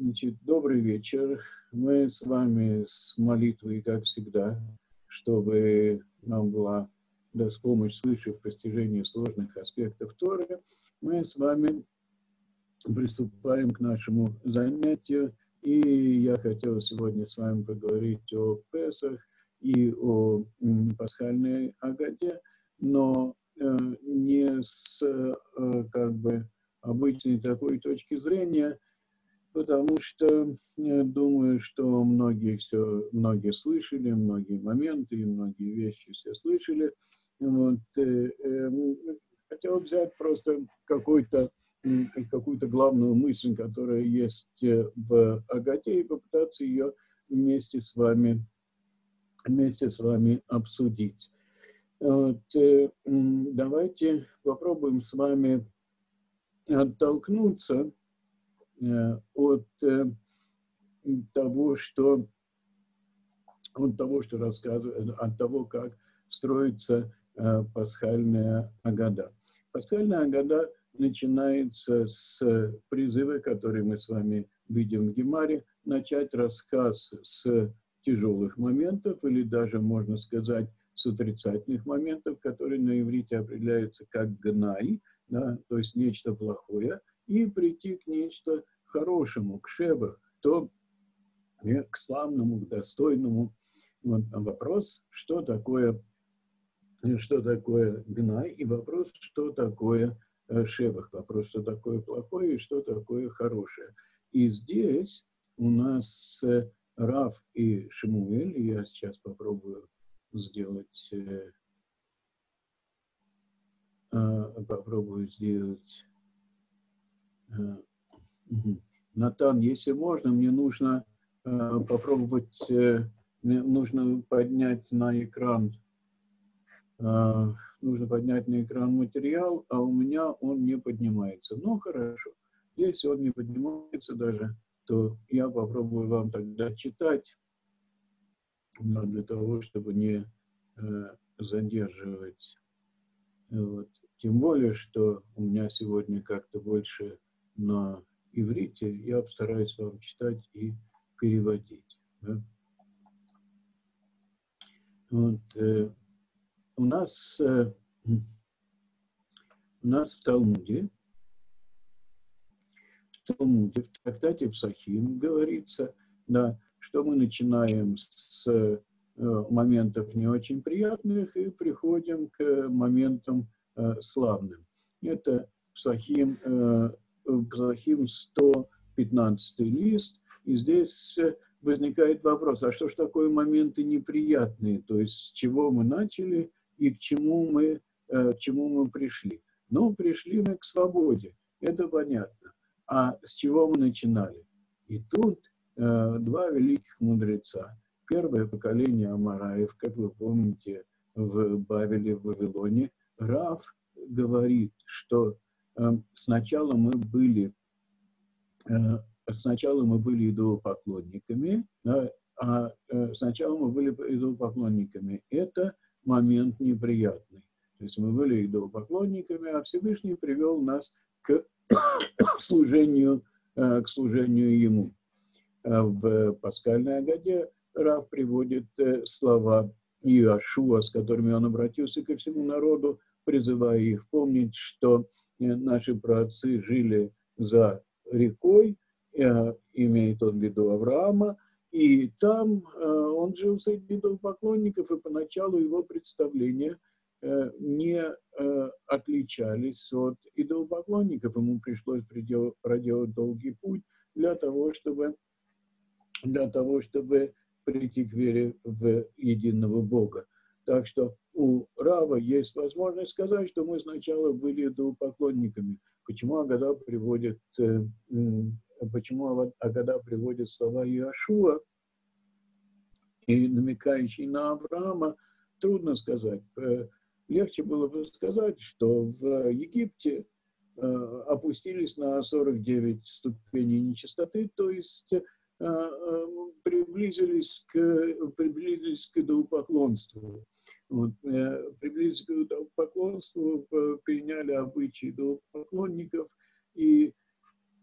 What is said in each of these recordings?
Добрый вечер. Мы с вами с молитвой, как всегда, чтобы нам была даст помощь свыше в постижении сложных аспектов Торы, мы с вами приступаем к нашему занятию. И я хотел сегодня с вами поговорить о Песах и о пасхальной Агаде, но э, не с э, как бы обычной такой точки зрения, потому что я думаю, что многие все, многие слышали, многие моменты и многие вещи все слышали. Вот, э, э, хотел взять просто какой-то какую-то главную мысль, которая есть э, в Агате, и попытаться ее вместе с вами, вместе с вами обсудить. Вот, э, давайте попробуем с вами оттолкнуться э, от того, что от того, что рассказывает, от того, как строится пасхальная Агада. Пасхальная Агада начинается с призыва, который мы с вами видим в Гемаре, начать рассказ с тяжелых моментов или даже, можно сказать, с отрицательных моментов, которые на иврите определяются как гнай, да, то есть нечто плохое, и прийти к нечто хорошему, к шебах, то к славному, к достойному. Вот вопрос, что такое, что такое гнай, и вопрос, что такое Э, шевах, вопрос, что такое плохое и что такое хорошее. И здесь у нас э, Раф и Шимуэль, я сейчас попробую сделать, э, попробую сделать, Натан, если можно, мне нужно попробовать, нужно поднять на экран нужно поднять на экран материал, а у меня он не поднимается. Ну, хорошо. Если он не поднимается даже, то я попробую вам тогда читать, но для того, чтобы не э, задерживать. Вот. Тем более, что у меня сегодня как-то больше на иврите, я постараюсь вам читать и переводить. Да? Вот, э, у нас, э, у нас в Талмуде, в Талмуде, в трактате Псахим говорится, да, что мы начинаем с э, моментов не очень приятных и приходим к моментам э, славным. Это Псахим, Псахим 115 лист, и здесь возникает вопрос, а что ж такое моменты неприятные, то есть с чего мы начали и к чему мы, э, к чему мы пришли. Ну, пришли мы к свободе, это понятно. А с чего мы начинали? И тут э, два великих мудреца. Первое поколение Амараев, как вы помните, в Бавеле, в Вавилоне, Раф говорит, что э, сначала мы были э, сначала мы были идолопоклонниками, да, а э, сначала мы были идолопоклонниками. Это момент неприятный. То есть мы были идолопоклонниками, а Всевышний привел нас к служению, э, к служению Ему. А в пасхальной Агаде Рав приводит э, слова Иошуа, с которыми он обратился ко всему народу, призывая их помнить, что э, наши праотцы жили за рекой, имеет он в виду Авраама, и там э, он жил среди поклонников, и поначалу его представления э, не э, отличались от идолопоклонников. Ему пришлось проделать долгий путь для того, чтобы, для того, чтобы прийти к вере в единого Бога. Так что у Рава есть возможность сказать, что мы сначала были идолопоклонниками. Почему Агада приводит почему Агада приводит слова Иошуа и намекающий на Авраама, трудно сказать. Э, легче было бы сказать, что в Египте э, опустились на 49 ступеней нечистоты, то есть э, приблизились к, приблизились к идолопоклонству. Вот, приблизились к идолопоклонству, переняли обычаи идолопоклонников и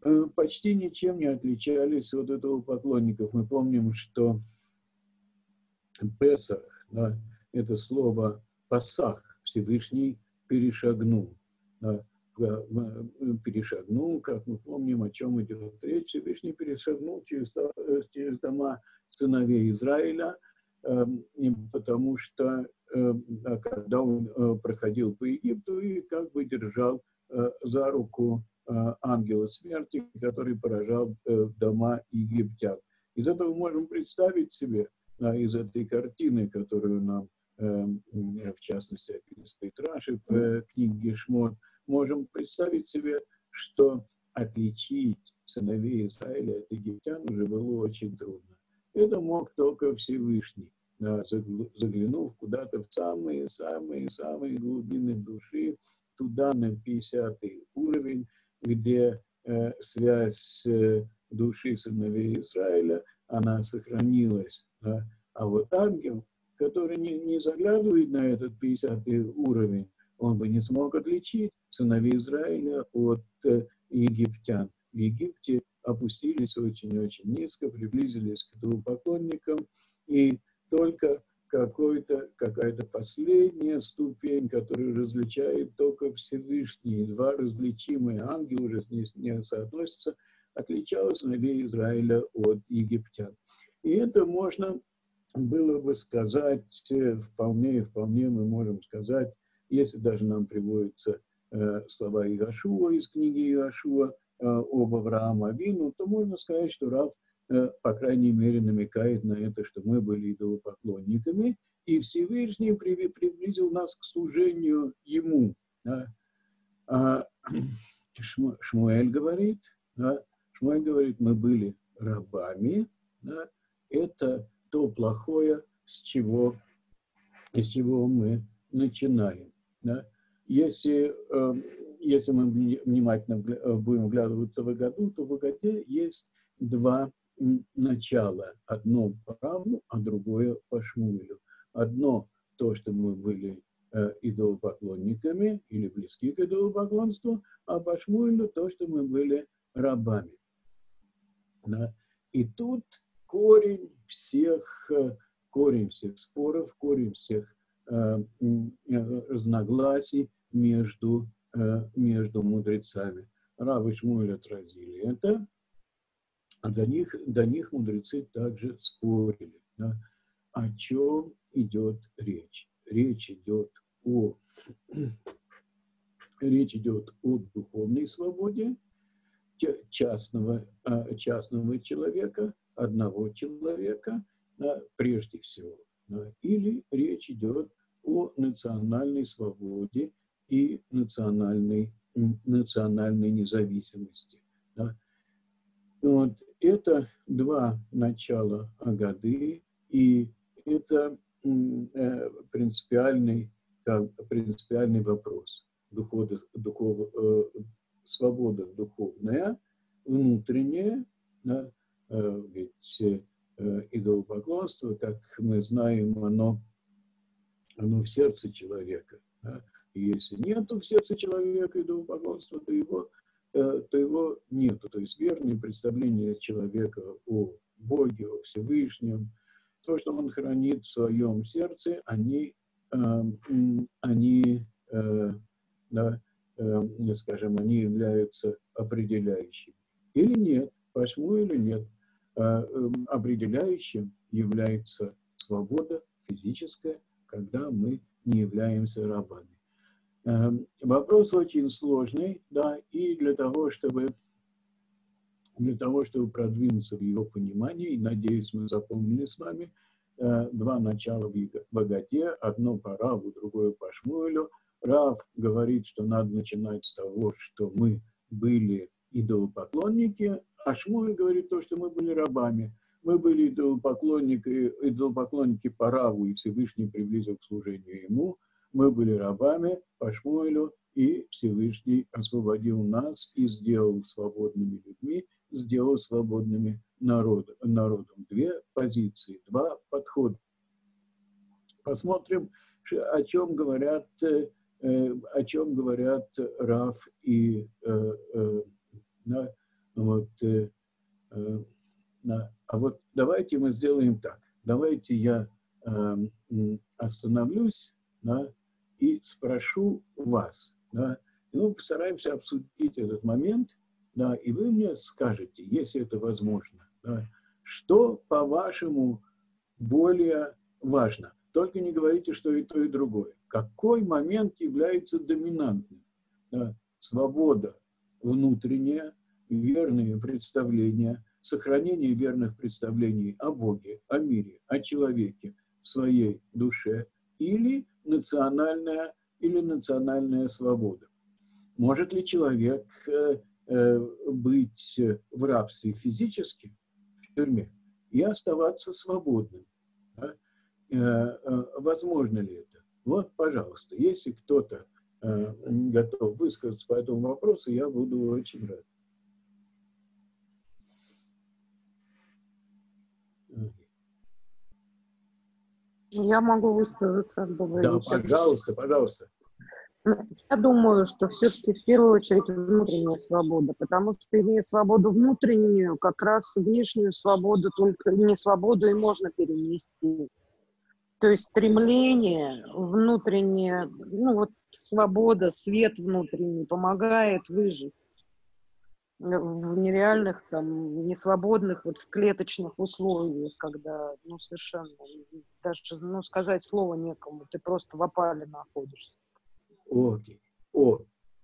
э, почти ничем не отличались от этого поклонников. Мы помним, что Песах, да, это слово Пасах, Всевышний перешагнул. Да, перешагнул, как мы помним, о чем идет речь. Всевышний перешагнул через, через дома сыновей Израиля, эм, потому что когда он э, проходил по Египту и как бы держал э, за руку э, ангела смерти, который поражал дома египтян. Из этого можем представить себе, из этой картины, которую нам, эм, в частности, описывает Раши в книге Шмот, можем представить себе, что отличить сыновей Израиля от египтян уже было очень трудно. Это мог только Всевышний, заглянув куда-то в самые-самые-самые глубины души, туда на 50 уровень, где э, связь э, души сыновей Израиля, она сохранилась. Да? А вот ангел, который не, не заглядывает на этот 50 уровень, он бы не смог отличить сыновей Израиля от э, египтян. В Египте опустились очень-очень низко, приблизились к двупоклонникам, и только какой-то, какая-то последняя ступень, которая различает только Всевышний, два различимые ангелы уже не, не соотносятся, отличала сыновей Израиля от египтян. И это можно было бы сказать э, вполне, вполне мы можем сказать, если даже нам приводится Э, слова Игашуа из книги Игашуа э, об Авраама Авину, то можно сказать, что Рав, по крайней мере, намекает на это, что мы были идолопоклонниками, и Всевышний приблизил нас к служению Ему. Да. А Шмуэль говорит, да, Шмуэль говорит, мы были рабами, да, это то плохое, с чего, с чего мы начинаем. Да. Если, эм, если мы внимательно э, будем вглядываться в году, то в Агаде есть два начала. Одно по Раву, а другое по Шмуилю. Одно то, что мы были э, идолопоклонниками или близки к идолопоклонству, а по Шмуилю то, что мы были рабами. Да? И тут корень всех, э, корень всех споров, корень всех э, разногласий между, э, между мудрецами. Рав и Шмуэль отразили это, а до них, до них мудрецы также спорили. Да? О чем идет речь? Речь идет о, речь идет о духовной свободе частного, а, частного человека, одного человека, да, прежде всего. Да? Или речь идет о национальной свободе и национальной, национальной независимости. Вот. Это два начала Агады, и это э, принципиальный, как, принципиальный вопрос. Духов, духов, э, свобода духовная, внутренняя, да, э, ведь э, идолопоклонство, как мы знаем, оно, оно в сердце человека. Да, если нету в сердце человека идолопоклонства, то его, то его нету. То есть верные представления человека о Боге, о Всевышнем, то, что он хранит в своем сердце, они, эм, они э, да, эм, скажем, они являются определяющими. Или нет, почему или нет. Э, эм, определяющим является свобода физическая, когда мы не являемся рабами. Эм, вопрос очень сложный, да, и для того, чтобы для того, чтобы продвинуться в его понимании, и, надеюсь, мы запомнили с вами, э, два начала в богате, одно по Раву, другое по Шмуэлю. Рав говорит, что надо начинать с того, что мы были идолопоклонники, а Шмуэль говорит то, что мы были рабами. Мы были идолопоклонники, идолопоклонники по Раву, и Всевышний приблизил к служению ему – мы были рабами по Шмуэлю, и Всевышний освободил нас и сделал свободными людьми, сделал свободными народ, народом. Две позиции, два подхода. Посмотрим, о чем говорят, э, о чем говорят Раф и, э, э, Вот, а вот давайте мы сделаем так. Давайте я остановлюсь да, и спрошу вас. Да, мы постараемся обсудить этот момент, да, и вы мне скажете, если это возможно, да, что, по-вашему, более важно. Только не говорите, что и то, и другое. Какой момент является доминантным? Да, свобода внутренняя, верные представления, сохранение верных представлений о Боге, о мире, о человеке, в своей душе, или национальная, или национальная свобода. Может ли человек э, э, быть в рабстве физически, в тюрьме, и оставаться свободным? Э, возможно ли это? Вот, пожалуйста, если кто-то готов высказаться по этому вопросу, я буду очень рад. Я могу высказаться. Да, пожалуйста, пожалуйста. Я думаю, что все-таки в первую очередь внутренняя свобода, потому что имея свободу внутреннюю, как раз внешнюю свободу, только не свободу и можно перенести. То есть стремление внутреннее, ну вот свобода, свет внутренний помогает выжить в нереальных, там, несвободных, вот в клеточных условиях, когда, ну, совершенно, даже, ну, сказать слово некому, ты просто в опале находишься. Окей. О,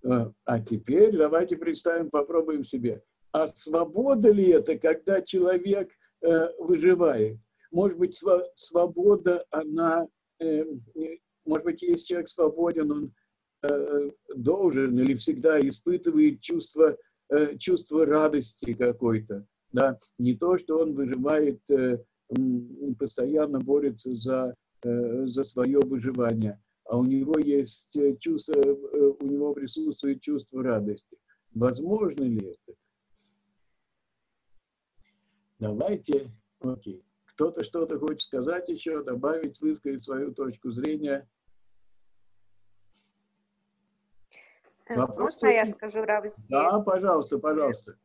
а, а теперь давайте представим, попробуем себе. А свобода ли это, когда человек э, выживает? Может быть, св свобода, она, э, может быть, если человек свободен, он э, должен или всегда испытывает чувство Э, чувство радости какой-то, да, не то, что он выживает, э, постоянно борется за, э, за свое выживание, а у него есть чувство, у него присутствует чувство радости. Возможно ли это? Давайте, окей. Кто-то что-то хочет сказать еще, добавить, высказать свою точку зрения – Э, Вопрос Можно я скажу, Равзи? Да, пожалуйста, пожалуйста.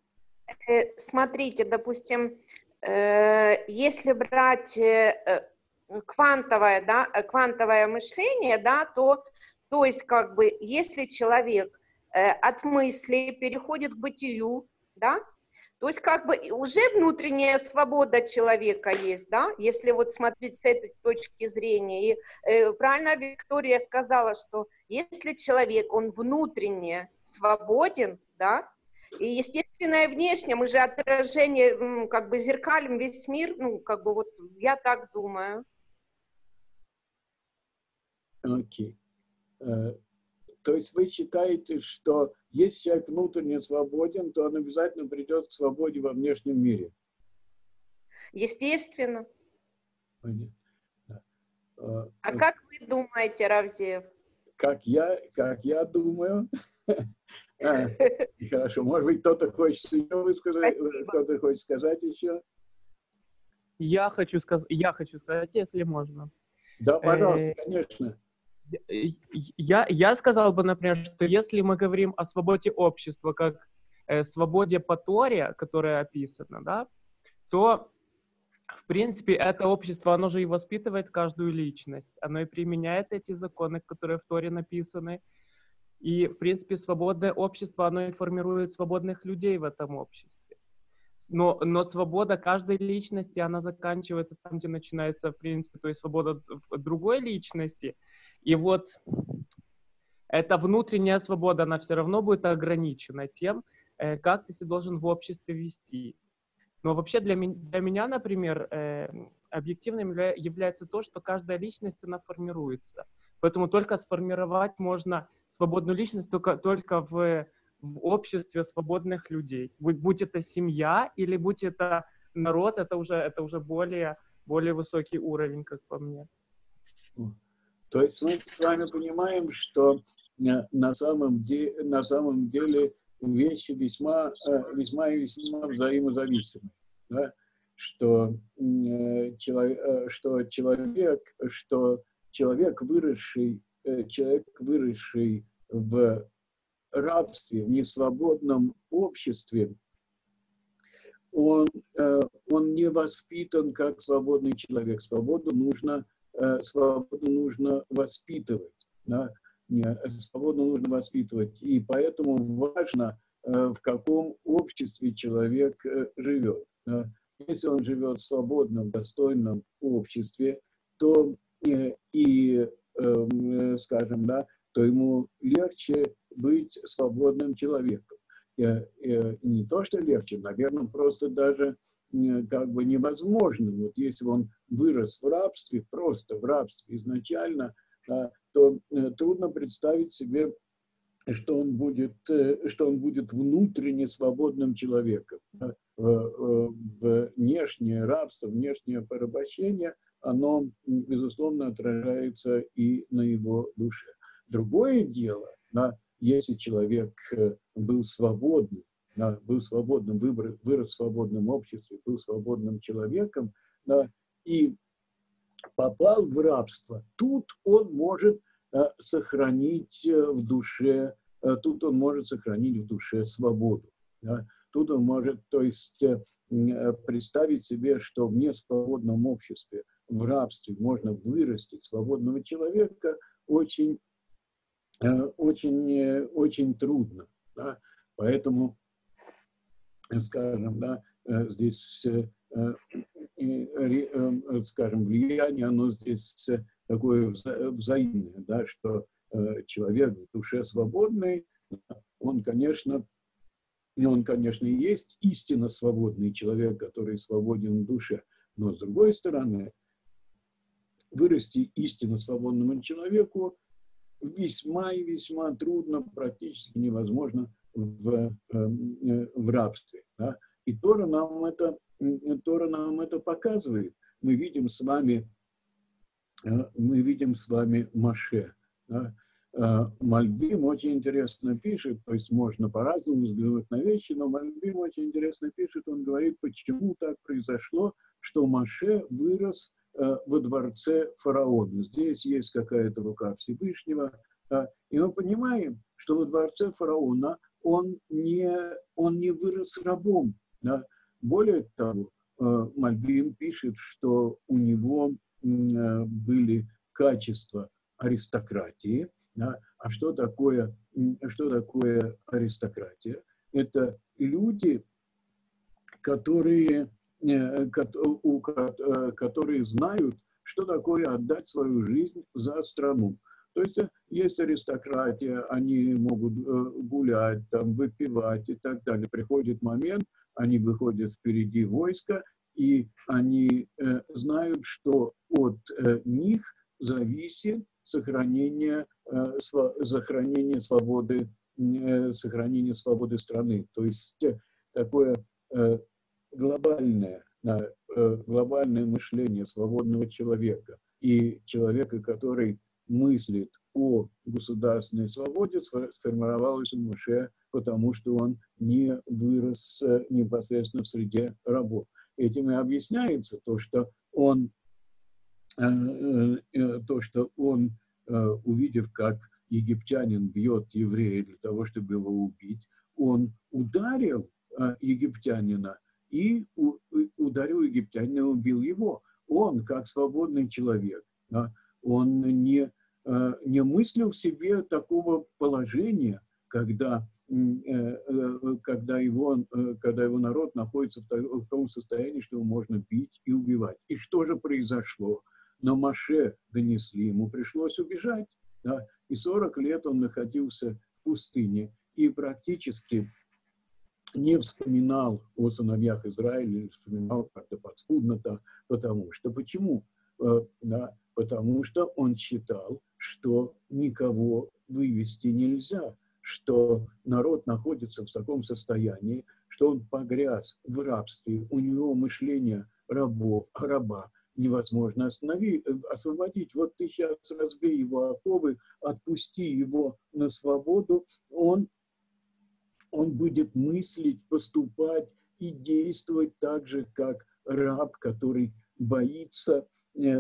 Э, смотрите, допустим, э, если брать квантовое, да, квантовое мышление, да, то, то есть как бы, если человек от мысли переходит к бытию, да, то есть как бы уже внутренняя свобода человека есть, да, если вот смотреть с этой точки зрения. И э, правильно Виктория сказала, что если человек, он внутренне свободен, да, и естественное внешнее, мы же отражение, ну, как бы зеркалим весь мир, ну, как бы вот я так думаю. Окей. Okay. Uh, э, то есть вы считаете, что если человек внутренне свободен, то он обязательно придет к свободе во внешнем мире? Естественно. Понятно. А, а как вы думаете, Равзеев? Как я, как я думаю? А, хорошо, может быть, кто-то хочет еще высказать, кто-то хочет сказать еще? Я хочу, сказ... я хочу сказать, если можно. Да, пожалуйста, э, конечно я, я сказал бы, например, что если мы говорим о свободе общества как э, свободе по Торе, которая описана, да, то, в принципе, это общество, оно же и воспитывает каждую личность, оно и применяет эти законы, которые в Торе написаны, и, в принципе, свободное общество, оно и формирует свободных людей в этом обществе. Но, но свобода каждой личности, она заканчивается там, где начинается, в принципе, то есть свобода другой личности — и вот эта внутренняя свобода, она все равно будет ограничена тем, э, как ты себя должен в обществе вести. Но вообще для, для меня, например, э, объективным является то, что каждая личность, она формируется. Поэтому только сформировать можно свободную личность только, только в, в обществе свободных людей. Будь, будь это семья или будь это народ, это уже, это уже более, более высокий уровень, как по мне. То есть мы с вами понимаем, что э, на самом, де, на самом деле вещи весьма, э, весьма и весьма взаимозависимы. Да? Что, э, человек, что человек, что человек, выросший, человек, выросший в рабстве, в несвободном обществе, он, он не воспитан как свободный человек. Свободу нужно, свободу нужно воспитывать. Да? Свободу нужно воспитывать. И поэтому важно, в каком обществе человек живет. Если он живет в свободном, достойном обществе, то и, эм, скажем, да, то ему легче быть свободным человеком. Не то, что легче, наверное, просто даже как бы невозможно. Вот если он вырос в рабстве, просто в рабстве изначально, то э, трудно представить себе, что он будет, э, что он будет внутренне свободным человеком. Внешнее рабство, внешнее порабощение – оно, безусловно, отражается и на его душе. Другое дело, если человек э, был свободным, да, был свободным, выбор, вырос в свободном обществе, был свободным человеком, да, и попал в рабство, тут он может э, сохранить э, в душе, тут он может сохранить в душе свободу. Да. Тут он может, то есть, представить себе, что в несвободном обществе – в рабстве можно вырастить свободного человека, очень, э, очень, э, очень трудно. Да? Поэтому, скажем, да, э, здесь, скажем, влияние, оно здесь такое взаимное, да, что человек в душе свободный, он, конечно, он, конечно, и есть истинно свободный человек, который свободен в душе. Но, с другой стороны, вырасти истинно свободному человеку весьма и весьма трудно, практически невозможно в, эм, э, в рабстве. Да? И Тора нам, это, Тора нам это показывает. Мы видим с вами, э, мы видим с вами Маше. Да? Э, Мальбим очень интересно пишет, то есть можно по-разному взглянуть на вещи, но Мальбим очень интересно пишет, он говорит, почему так произошло, что Маше вырос Э, во дворце фараона. Здесь есть какая-то рука Всевышнего. И мы понимаем, что во дворце фараона он не, он не вырос рабом. Да? Более того, э, Мальбим пишет, что у него э, были качества аристократии. Да? А что такое, что такое аристократия? Это люди, которые Э, которые знают, что такое отдать свою жизнь за страну. То есть есть аристократия, они могут гулять, там, выпивать и так далее. Приходит момент, они выходят впереди войска, и они знают, что от них зависит сохранение, сохранение свободы, сохранение свободы страны. То есть такое глобальное, э, глобальное мышление свободного человека и человека, который мыслит о государственной свободе, сформировалось у Муше, потому что он не вырос э, непосредственно в среде рабов. Этим и объясняется то, что он, э, то, что он увидев, как египтянин бьет еврея для того, чтобы его убить, он ударил египтянина и ударил египтянина и убил его. Он, как свободный человек, он не, э, не мыслил себе такого положения, когда, э, э, когда, его, когда его народ находится в том состоянии, что его можно бить и убивать. И что же произошло? На Маше донесли, ему пришлось убежать. Да? И 40 лет он находился в пустыне. И практически не вспоминал о сыновьях Израиля, вспоминал как-то подспудно-то, потому что, почему? Э, потому что он считал, что никого вывести нельзя, что народ находится в таком состоянии, что он погряз в рабстве, у него мышление рабов, раба невозможно остановить, э, освободить. Вот ты сейчас разбей его оковы, отпусти его на свободу, он он будет мыслить, поступать и действовать так же, как раб, который боится,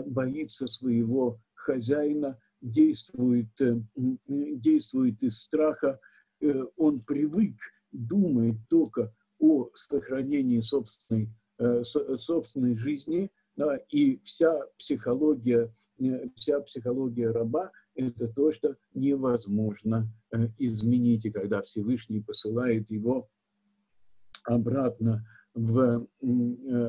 боится своего хозяина, действует, э, действует из страха. Э, он привык, думает только о сохранении собственной, собственной жизни, да, и вся психология, вся психология раба – это то, что невозможно изменить. И когда Всевышний посылает его обратно в,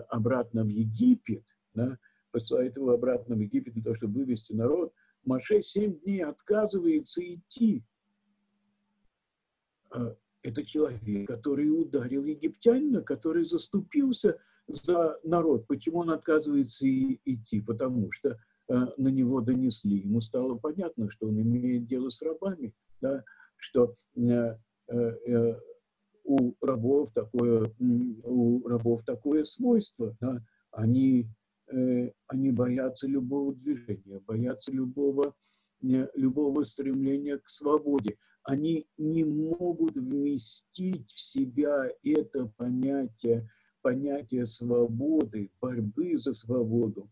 обратно в Египет, да, его обратно в Египет для того, чтобы вывести народ, Маше семь дней отказывается идти. А, это человек, который ударил египтянина, который заступился за народ. Почему он отказывается идти? Потому что а, на него донесли. Ему стало понятно, что он имеет дело с рабами, да, что а, э, у рабов такое, у рабов такое свойство. Да, они они боятся любого движения, боятся любого, любого стремления к свободе. Они не могут вместить в себя это понятие, понятие свободы, борьбы за свободу.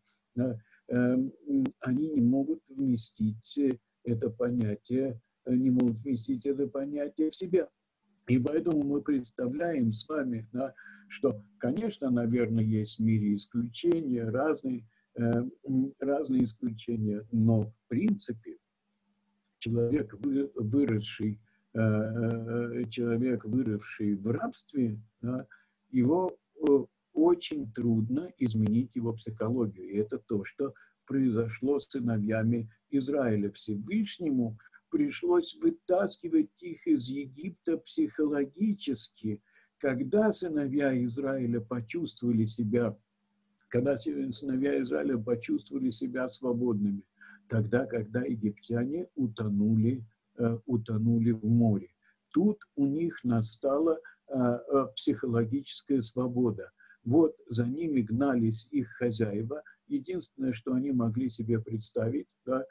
Эм, они не могут вместить это понятие, не могут вместить это понятие в себя. И поэтому мы представляем с вами, да, что, конечно, наверное, есть в мире исключения, разные, э, разные исключения, но в принципе человек, вы, выросший, э, э, человек, выросший в рабстве, его очень трудно изменить его психологию. И это то, что произошло с сыновьями Израиля. Всевышнему пришлось вытаскивать их из Египта психологически – когда сыновья Израиля почувствовали себя, когда сыновья Израиля почувствовали себя свободными, тогда, когда египтяне утонули, э, утонули в море. Тут у них настала э, э, психологическая свобода. Вот за ними гнались их хозяева. Единственное, что они могли себе представить, да,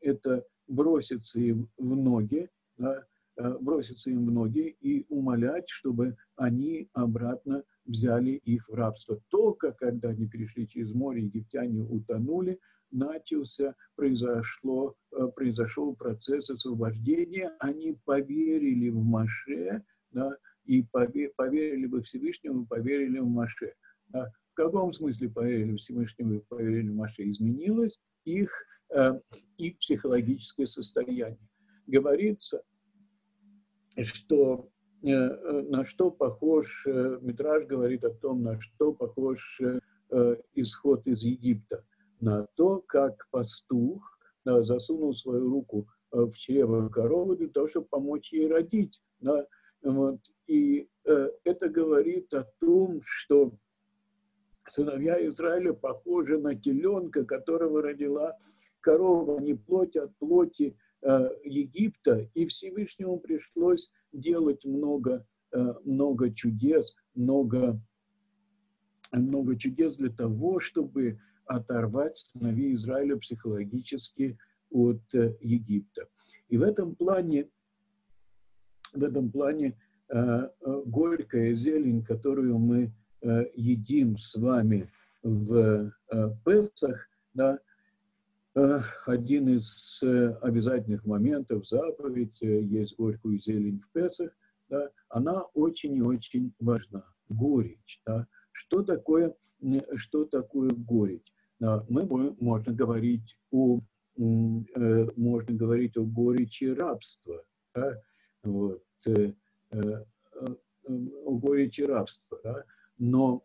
это броситься им в ноги, да, Э, броситься им в ноги и умолять, чтобы они обратно взяли их в рабство. Только когда они перешли через море, египтяне утонули, начался, произошло, э, произошел процесс освобождения, они поверили в Маше, да, и поверили бы Всевышнему, поверили в Маше. Да. В каком смысле поверили в и поверили в Маше? Изменилось их, э, их психологическое состояние. Говорится, что э, э, на что похож, э, Митраж говорит о том, на что похож исход из Египта. На то, как пастух засунул свою руку в чрево коровы для того, чтобы помочь ей родить. Да? Вот. И это говорит о том, что сыновья Израиля похожи на теленка, которого родила корова, не плоть от плоти, Э, Египта, и Всевышнему пришлось делать много, э, много чудес, много, много чудес для того, чтобы оторвать сыновей Израиля психологически от э, Египта. И в этом плане, в этом плане горькая зелень, которую мы едим с вами в Песах, да, Э, один из э, обязательных моментов заповедь э, есть горькую зелень в Песах, да, она очень и очень важна. Горечь. Да. Что, такое, что такое горечь? Да, мы можно говорить о, можно говорить о горечи рабства. Да, вот, о горечи рабства. Да, но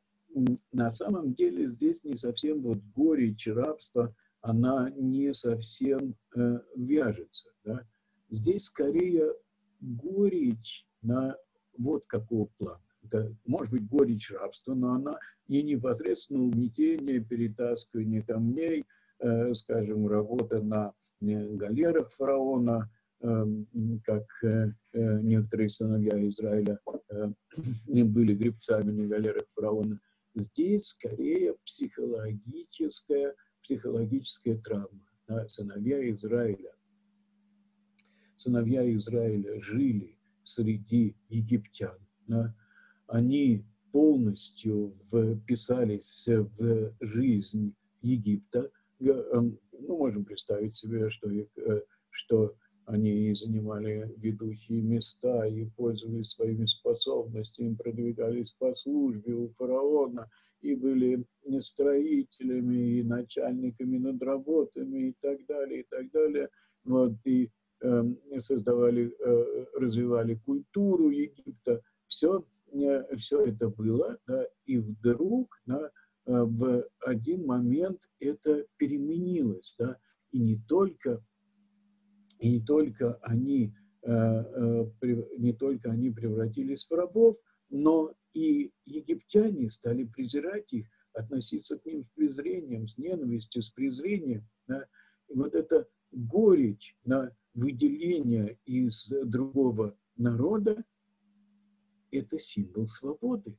на самом деле здесь не совсем вот горечь рабства – она не совсем э, вяжется. Да? Здесь скорее горечь на вот какого плана. Это может быть горечь рабства, но она не непосредственно угнетение, перетаскивание камней, э, скажем, работа на э, галерах фараона, э, как э, некоторые сыновья Израиля э, были гребцами на галерах фараона. Здесь скорее психологическая психологическая травма. Да, сыновья Израиля. Сыновья Израиля жили среди египтян. Да, они полностью вписались в жизнь Египта. Эм, ну, можем представить себе, что, э, что они занимали ведущие места и пользовались своими способностями, продвигались по службе у фараона и были строителями и начальниками над работами и так далее, и так далее. Вот, и э, создавали, э, развивали культуру Египта. Все, э, все это было, да, и вдруг да, э, в один момент это переменилось. Да, и не только и не только они, э, э, не только они превратились в рабов, но и египтяне стали презирать их, относиться к ним с презрением, с ненавистью, с презрением. Да? И вот это горечь на выделение из другого народа – это символ свободы.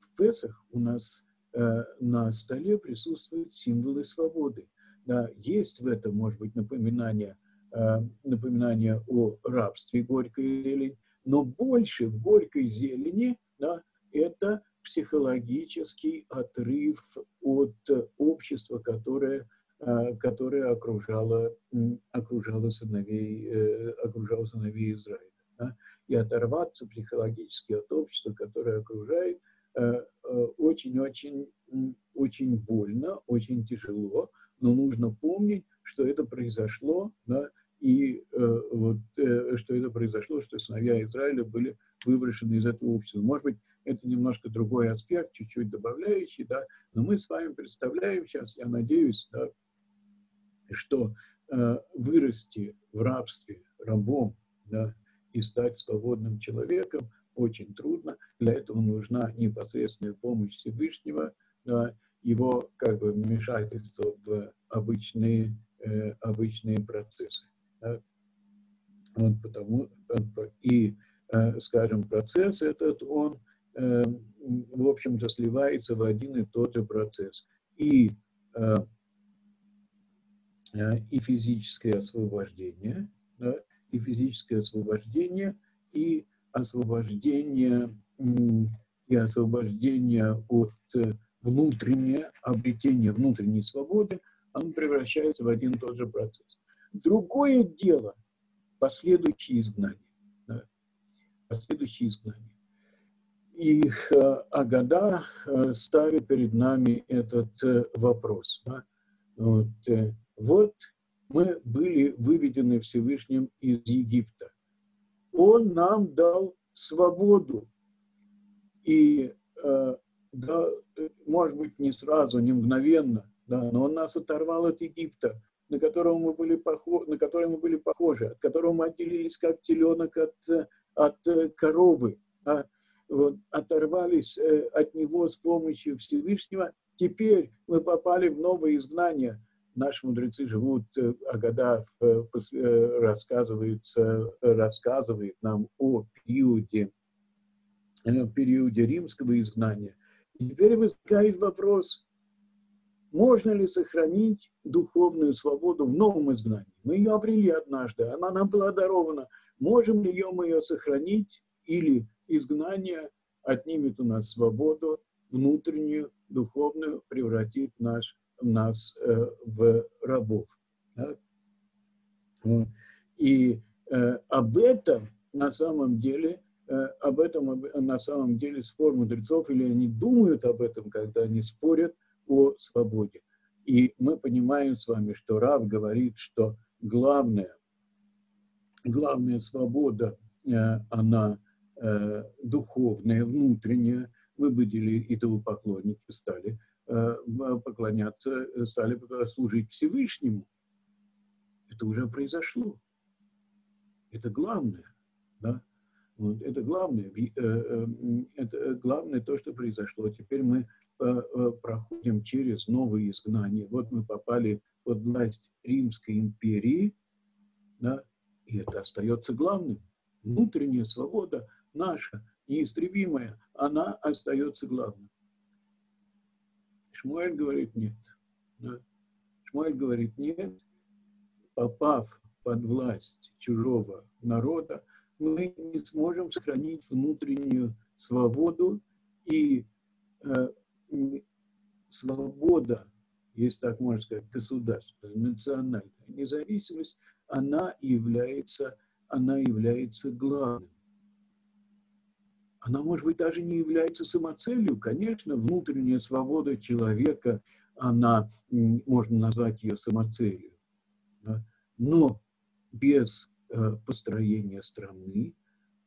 В Песах у нас э, на столе присутствуют символы свободы. Да, есть в этом, может быть, напоминание – Э, напоминание о рабстве горькой зелень, но больше в горькой зелени да, это психологический отрыв от общества, которое, э, которое окружало, окружало, сыновей, э, окружало сыновей Израиля. Да, и оторваться психологически от общества, которое окружает, очень-очень очень больно, очень тяжело, но нужно помнить, что это произошло да, и э, вот, э, что это произошло, что сыновья Израиля были выброшены из этого общества. Может быть, это немножко другой аспект, чуть-чуть добавляющий, да, но мы с вами представляем сейчас, я надеюсь, да, что э, вырасти в рабстве рабом, да, и стать свободным человеком очень трудно. Для этого нужна непосредственная помощь Всевышнего, да, его как бы вмешательство в обычные, э, обычные процессы. Вот потому, и, э, скажем, процесс этот, он, э, в общем-то, сливается в один и тот же процесс. И, э, и физическое освобождение, да, и физическое освобождение, и освобождение, и освобождение от внутреннего обретения внутренней свободы, оно превращается в один и тот же процесс. Другое дело – последующее изгнание. Да, последующее изгнание. И э, Агада э, ставит перед нами этот э, вопрос. Да? Вот, вот мы были выведены Всевышним из Египта. Он нам дал свободу. И, да, может быть, не сразу, не мгновенно, да, но он нас оторвал от Египта на которого мы были, похожи, на который мы были похожи, от которого мы отделились как теленок от, от э, коровы, а, вот, оторвались э, от него с помощью Всевышнего. Теперь мы попали в новое изгнание. Наши мудрецы живут, э, Агада рассказывает, рассказывает нам о периоде, периоде римского изгнания. И теперь возникает вопрос, можно ли сохранить духовную свободу в новом изгнании? Мы ее обрели однажды, она нам была дарована. Можем ли мы ее сохранить или изгнание отнимет у нас свободу внутреннюю, духовную, превратит наш, нас э, в рабов? Да? И э, об этом на самом деле э, об этом на самом деле спор мудрецов, или они думают об этом, когда они спорят – о свободе. И мы понимаем с вами, что Рав говорит, что главная, главная свобода, э, она э, духовная, внутренняя. Мы были идолопоклонники, стали э, поклоняться, стали служить Всевышнему. Это уже произошло. Это главное. Да? Вот, это главное. Это главное то, что произошло. Теперь мы проходим через новые изгнания. Вот мы попали под власть Римской империи, да, и это остается главным. Внутренняя свобода наша, неистребимая, она остается главным. Шмуэль говорит нет. Да. Шмуэль говорит нет, попав под власть чужого народа, мы не сможем сохранить внутреннюю свободу и э, свобода, если так можно сказать, государства, национальная независимость, она является, она является главным. Она, может быть, даже не является самоцелью. Конечно, внутренняя свобода человека, она, можно назвать ее самоцелью. Да? Но без э, построения страны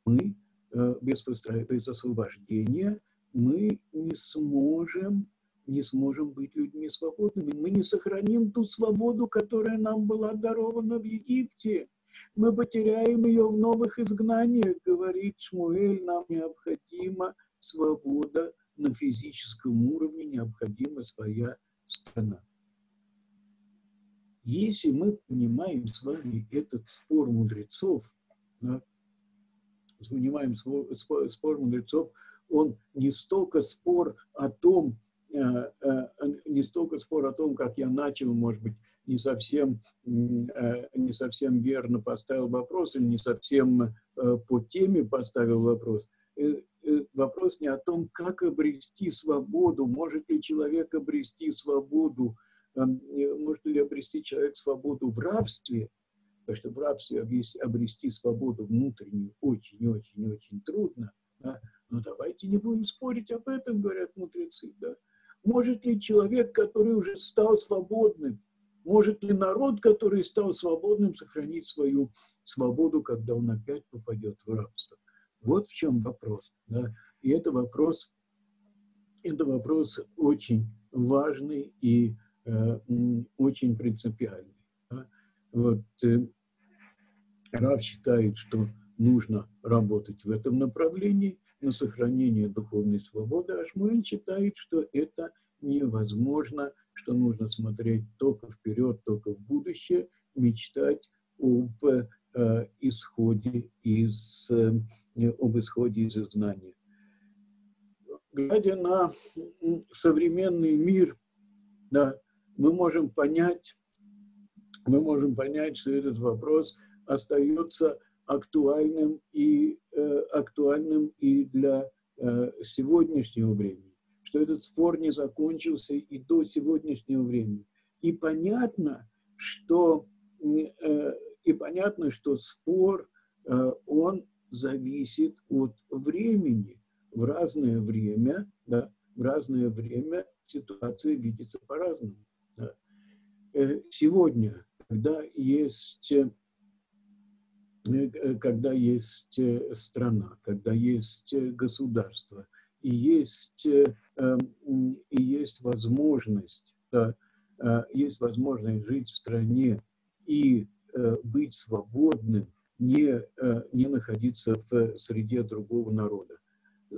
мы, э, без, построения, без освобождения, мы не сможем не сможем быть людьми свободными. Мы не сохраним ту свободу, которая нам была дарована в Египте. Мы потеряем ее в новых изгнаниях, говорит Шмуэль, нам необходима свобода на физическом уровне, необходима своя страна. Если мы понимаем с вами этот спор мудрецов, да, понимаем спор, спор мудрецов, он не столько спор о том, Э, э, не столько спор о том, как я начал, может быть, не совсем, э, не совсем верно поставил вопрос или не совсем по теме поставил вопрос. Вопрос не о том, как обрести свободу, может ли человек обрести свободу, может ли обрести человек свободу в рабстве, потому что в рабстве обрести свободу внутреннюю очень-очень-очень трудно. Но давайте не будем спорить об этом, говорят мудрецы. Да? Может ли человек, который уже стал свободным, может ли народ, который стал свободным, сохранить свою свободу, когда он опять попадет в рабство? Вот в чем вопрос. Да? И это вопрос, это вопрос очень важный и э, очень принципиальный. Да? Вот, э, Рав считает, что нужно работать в этом направлении, на сохранение духовной свободы, а Шмуэль считает, что это невозможно, что нужно смотреть только вперед, только в будущее, мечтать об э, исходе из, э, об исходе из знания. Глядя на современный мир, да, мы можем понять, мы можем понять, что этот вопрос остается актуальным и, э, актуальным и для э, сегодняшнего времени, что этот спор не закончился и до сегодняшнего времени. И понятно, что, э, и понятно, что спор, он зависит от времени. В разное время, да, в разное время ситуация видится по-разному. Да. Сегодня, когда есть когда есть э, страна, когда есть э, государство, и есть, эм, и есть возможность, да, есть возможность жить в стране и быть свободным, не, не находиться в среде другого народа.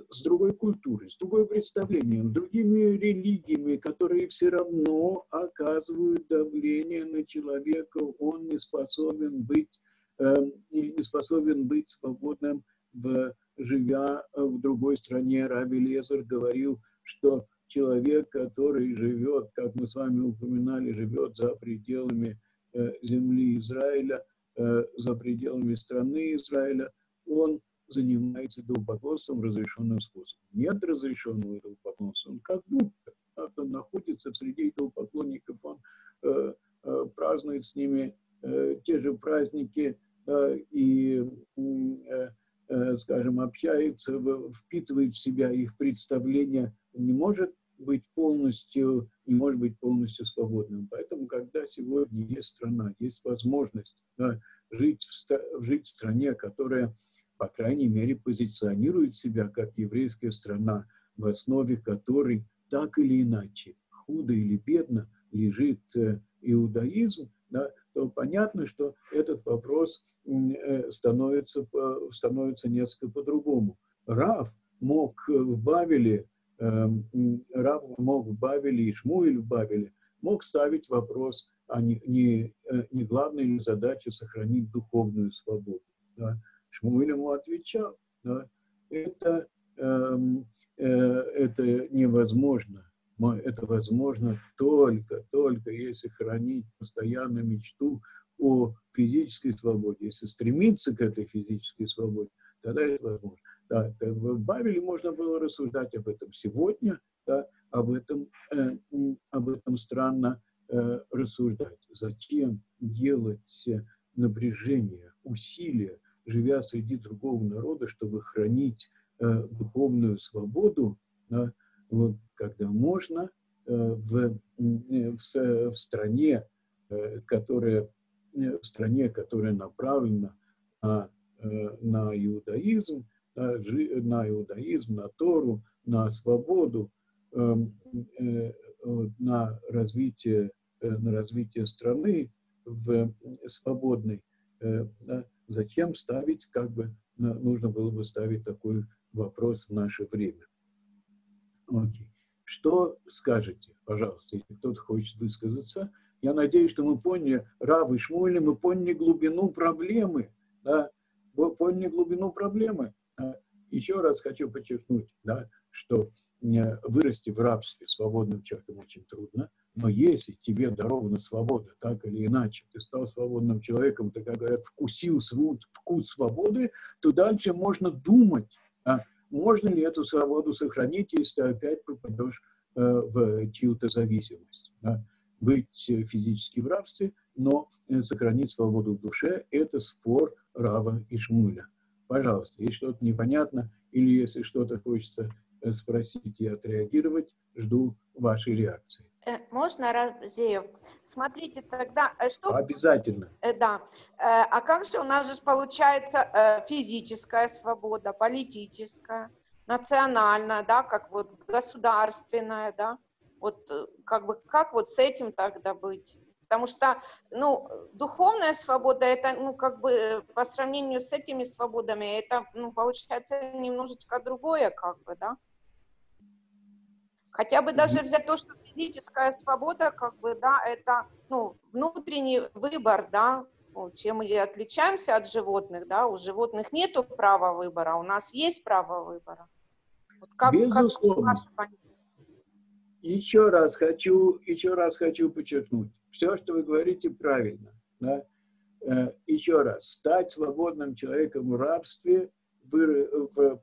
С другой культурой, с другой представлением, другими религиями, которые все равно оказывают давление на человека, он не способен быть и не способен быть свободным, в, живя в другой стране. Раби Лезер говорил, что человек, который живет, как мы с вами упоминали, живет за пределами э, земли Израиля, э, за пределами страны Израиля, он занимается идолопоклонством разрешенным способом. Нет разрешенного идолопоклонства, он как будто он находится в среде идолопоклонников, он э, э, празднует с ними э, те же праздники, и, э, э, скажем, общается, впитывает в себя их представления, не может быть полностью, не может быть полностью свободным. Поэтому, когда сегодня есть страна, есть возможность да, жить, в, жить в стране, которая, по крайней мере, позиционирует себя как еврейская страна, в основе которой так или иначе, худо или бедно, лежит э, иудаизм, да, то понятно, что этот вопрос Э, становится, становится несколько по-другому. Рав мог в Бавеле, эм, Рав мог в Бавеле и Шмуэль в Бавеле, мог ставить вопрос, а не, не, э, не главная ли задача сохранить духовную свободу. Да? Шмуэль ему отвечал, да? это, эм, э, это невозможно. Это возможно только, только если хранить постоянно мечту о физической свободе, если стремиться к этой физической свободе, тогда это возможно. Да, в Бавеле можно было рассуждать об этом сегодня, да, об этом, э, об этом странно э, рассуждать. Зачем делать напряжение, усилия, живя среди другого народа, чтобы хранить э, духовную свободу, да, вот, когда можно э, в, э, в, в стране, э, которая в стране, которая направлена на, на иудаизм, на, на иудаизм, на Тору, на свободу, эм, на развитие, на развитие страны в свободной, зачем ставить, как бы, нужно было бы ставить такой вопрос в наше время. Окей. Что скажете, пожалуйста, если кто-то хочет высказаться? Я надеюсь, что мы поняли, Рав и Шмуэль, мы поняли глубину проблемы. Да? Поняли глубину проблемы. Еще раз хочу подчеркнуть, да, что э, вырасти в рабстве свободным человеком очень трудно, но если тебе дарована свобода, так или иначе, ты стал свободным человеком, ты, как говорят, вкусил вкус свободы, то дальше можно думать, а можно ли эту свободу сохранить, если опять попадешь э, в чью-то зависимость. Да? Быть физически в рабстве, но сохранить свободу в душе – это спор Рава и Шмуля. Пожалуйста, если что-то непонятно или если что-то хочется э, спросить и отреагировать, жду вашей реакции. Э, можно, Разеев? Смотрите, тогда э, что... Обязательно. Да. А как же у нас же получается физическая свобода, политическая, национальная, да, как вот государственная, да? Вот как бы как вот с этим тогда быть? Потому что, ну, духовная свобода, это, ну, как бы по сравнению с этими свободами, это, ну, получается немножечко другое, как бы, да? Хотя бы даже взять то, что физическая свобода, как бы, да, это, ну, внутренний выбор, да, чем мы отличаемся от животных, да, у животных нету права выбора, у нас есть право выбора. Вот как, Безусловно. Как еще раз хочу, еще раз хочу подчеркнуть все, что вы говорите, правильно. Да? Э, еще раз, стать свободным человеком в рабстве,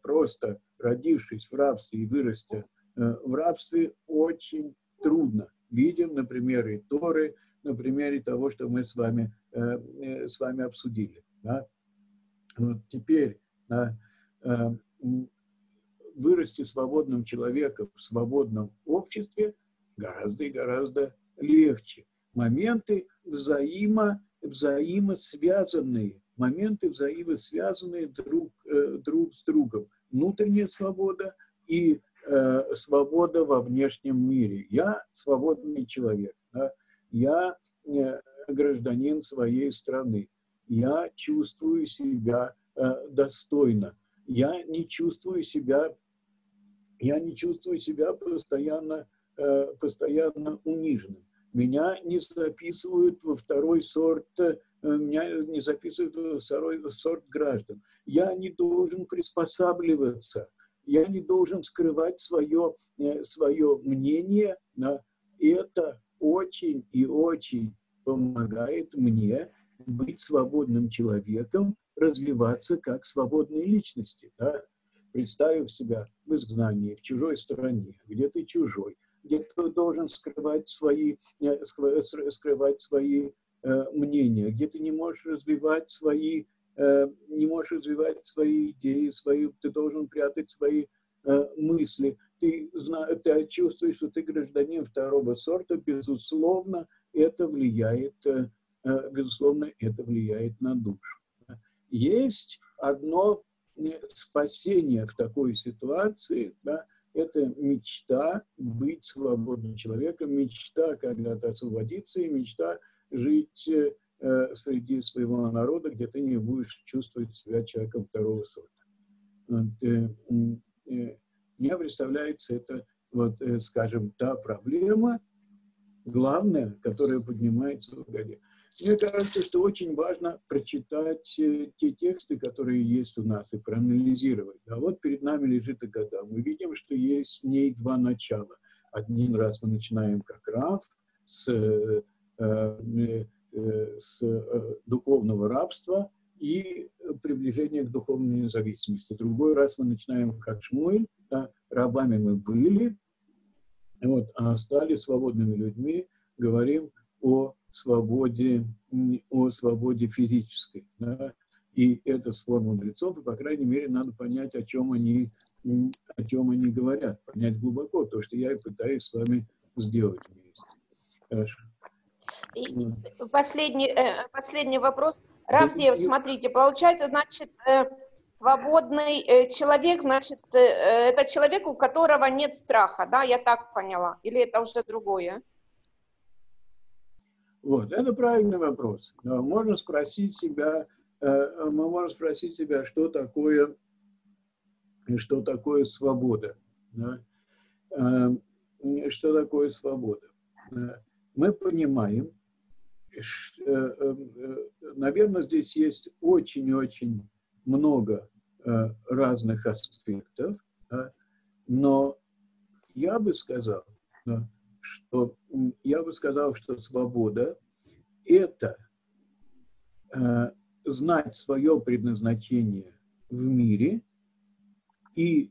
просто родившись в рабстве и вырастя в рабстве, очень трудно. Видим на примере Торы, на примере того, что мы с вами, э, с вами обсудили. Да? Вот теперь да, вырасти свободным человеком в свободном обществе гораздо и гораздо легче моменты взаимо, взаимосвязанные, моменты взаимосвязанные друг, э, друг с другом. Внутренняя свобода и э, свобода во внешнем мире. Я свободный человек, да? я э, гражданин своей страны, я чувствую себя э, достойно, я не чувствую себя, я не чувствую себя постоянно, э, постоянно униженным меня не записывают во второй сорт, э, меня не записывают во второй сорт граждан. Я не должен приспосабливаться, я не должен скрывать свое, э, свое мнение. Это очень и очень помогает мне быть свободным человеком, развиваться как свободной личности. Да? Представив себя в изгнании, в чужой стране, где ты чужой, где кто должен скрывать свои, э, скрывать свои э, мнения, где ты не можешь развивать свои, э, не можешь развивать свои идеи, свои, ты должен прятать свои мысли. Ты, ты чувствуешь, что ты гражданин второго сорта, безусловно, это влияет, безусловно, это влияет на душу. Есть одно спасение в такой ситуации, да, это мечта быть свободным человеком, мечта когда-то освободиться и мечта жить э, среди своего народа, где ты не будешь чувствовать себя человеком второго сорта. Э, э, мне представляется это, вот, скажем, та проблема, главная, которая поднимается в годе. Мне кажется, что очень важно прочитать те тексты, которые есть у нас, и проанализировать. А вот перед нами лежит Агада. Мы видим, что есть в ней два начала. Один раз мы начинаем как Рав с, с духовного рабства и приближения к духовной независимости. Другой раз мы начинаем как Шмуэль, да, рабами мы были, вот, а стали свободными людьми, говорим о свободе, о свободе физической. Да? И это спор мудрецов, и, по крайней мере, надо понять, о чем они, о чем они говорят, понять глубоко, то, что я и пытаюсь с вами сделать вместе. Хорошо. Последний, э, последний вопрос. Равзев, смотрите, получается, значит, э, свободный э, человек, значит, это человек, у которого нет страха, да, я так поняла, или это уже другое? Вот, это правильный вопрос. Можно спросить себя, мы можем спросить себя, что такое, что такое свобода. Да? Что такое свобода? Мы понимаем, наверное, здесь есть очень-очень много э, разных аспектов, но я бы сказал, что я бы сказал, что свобода – это знать свое предназначение в мире и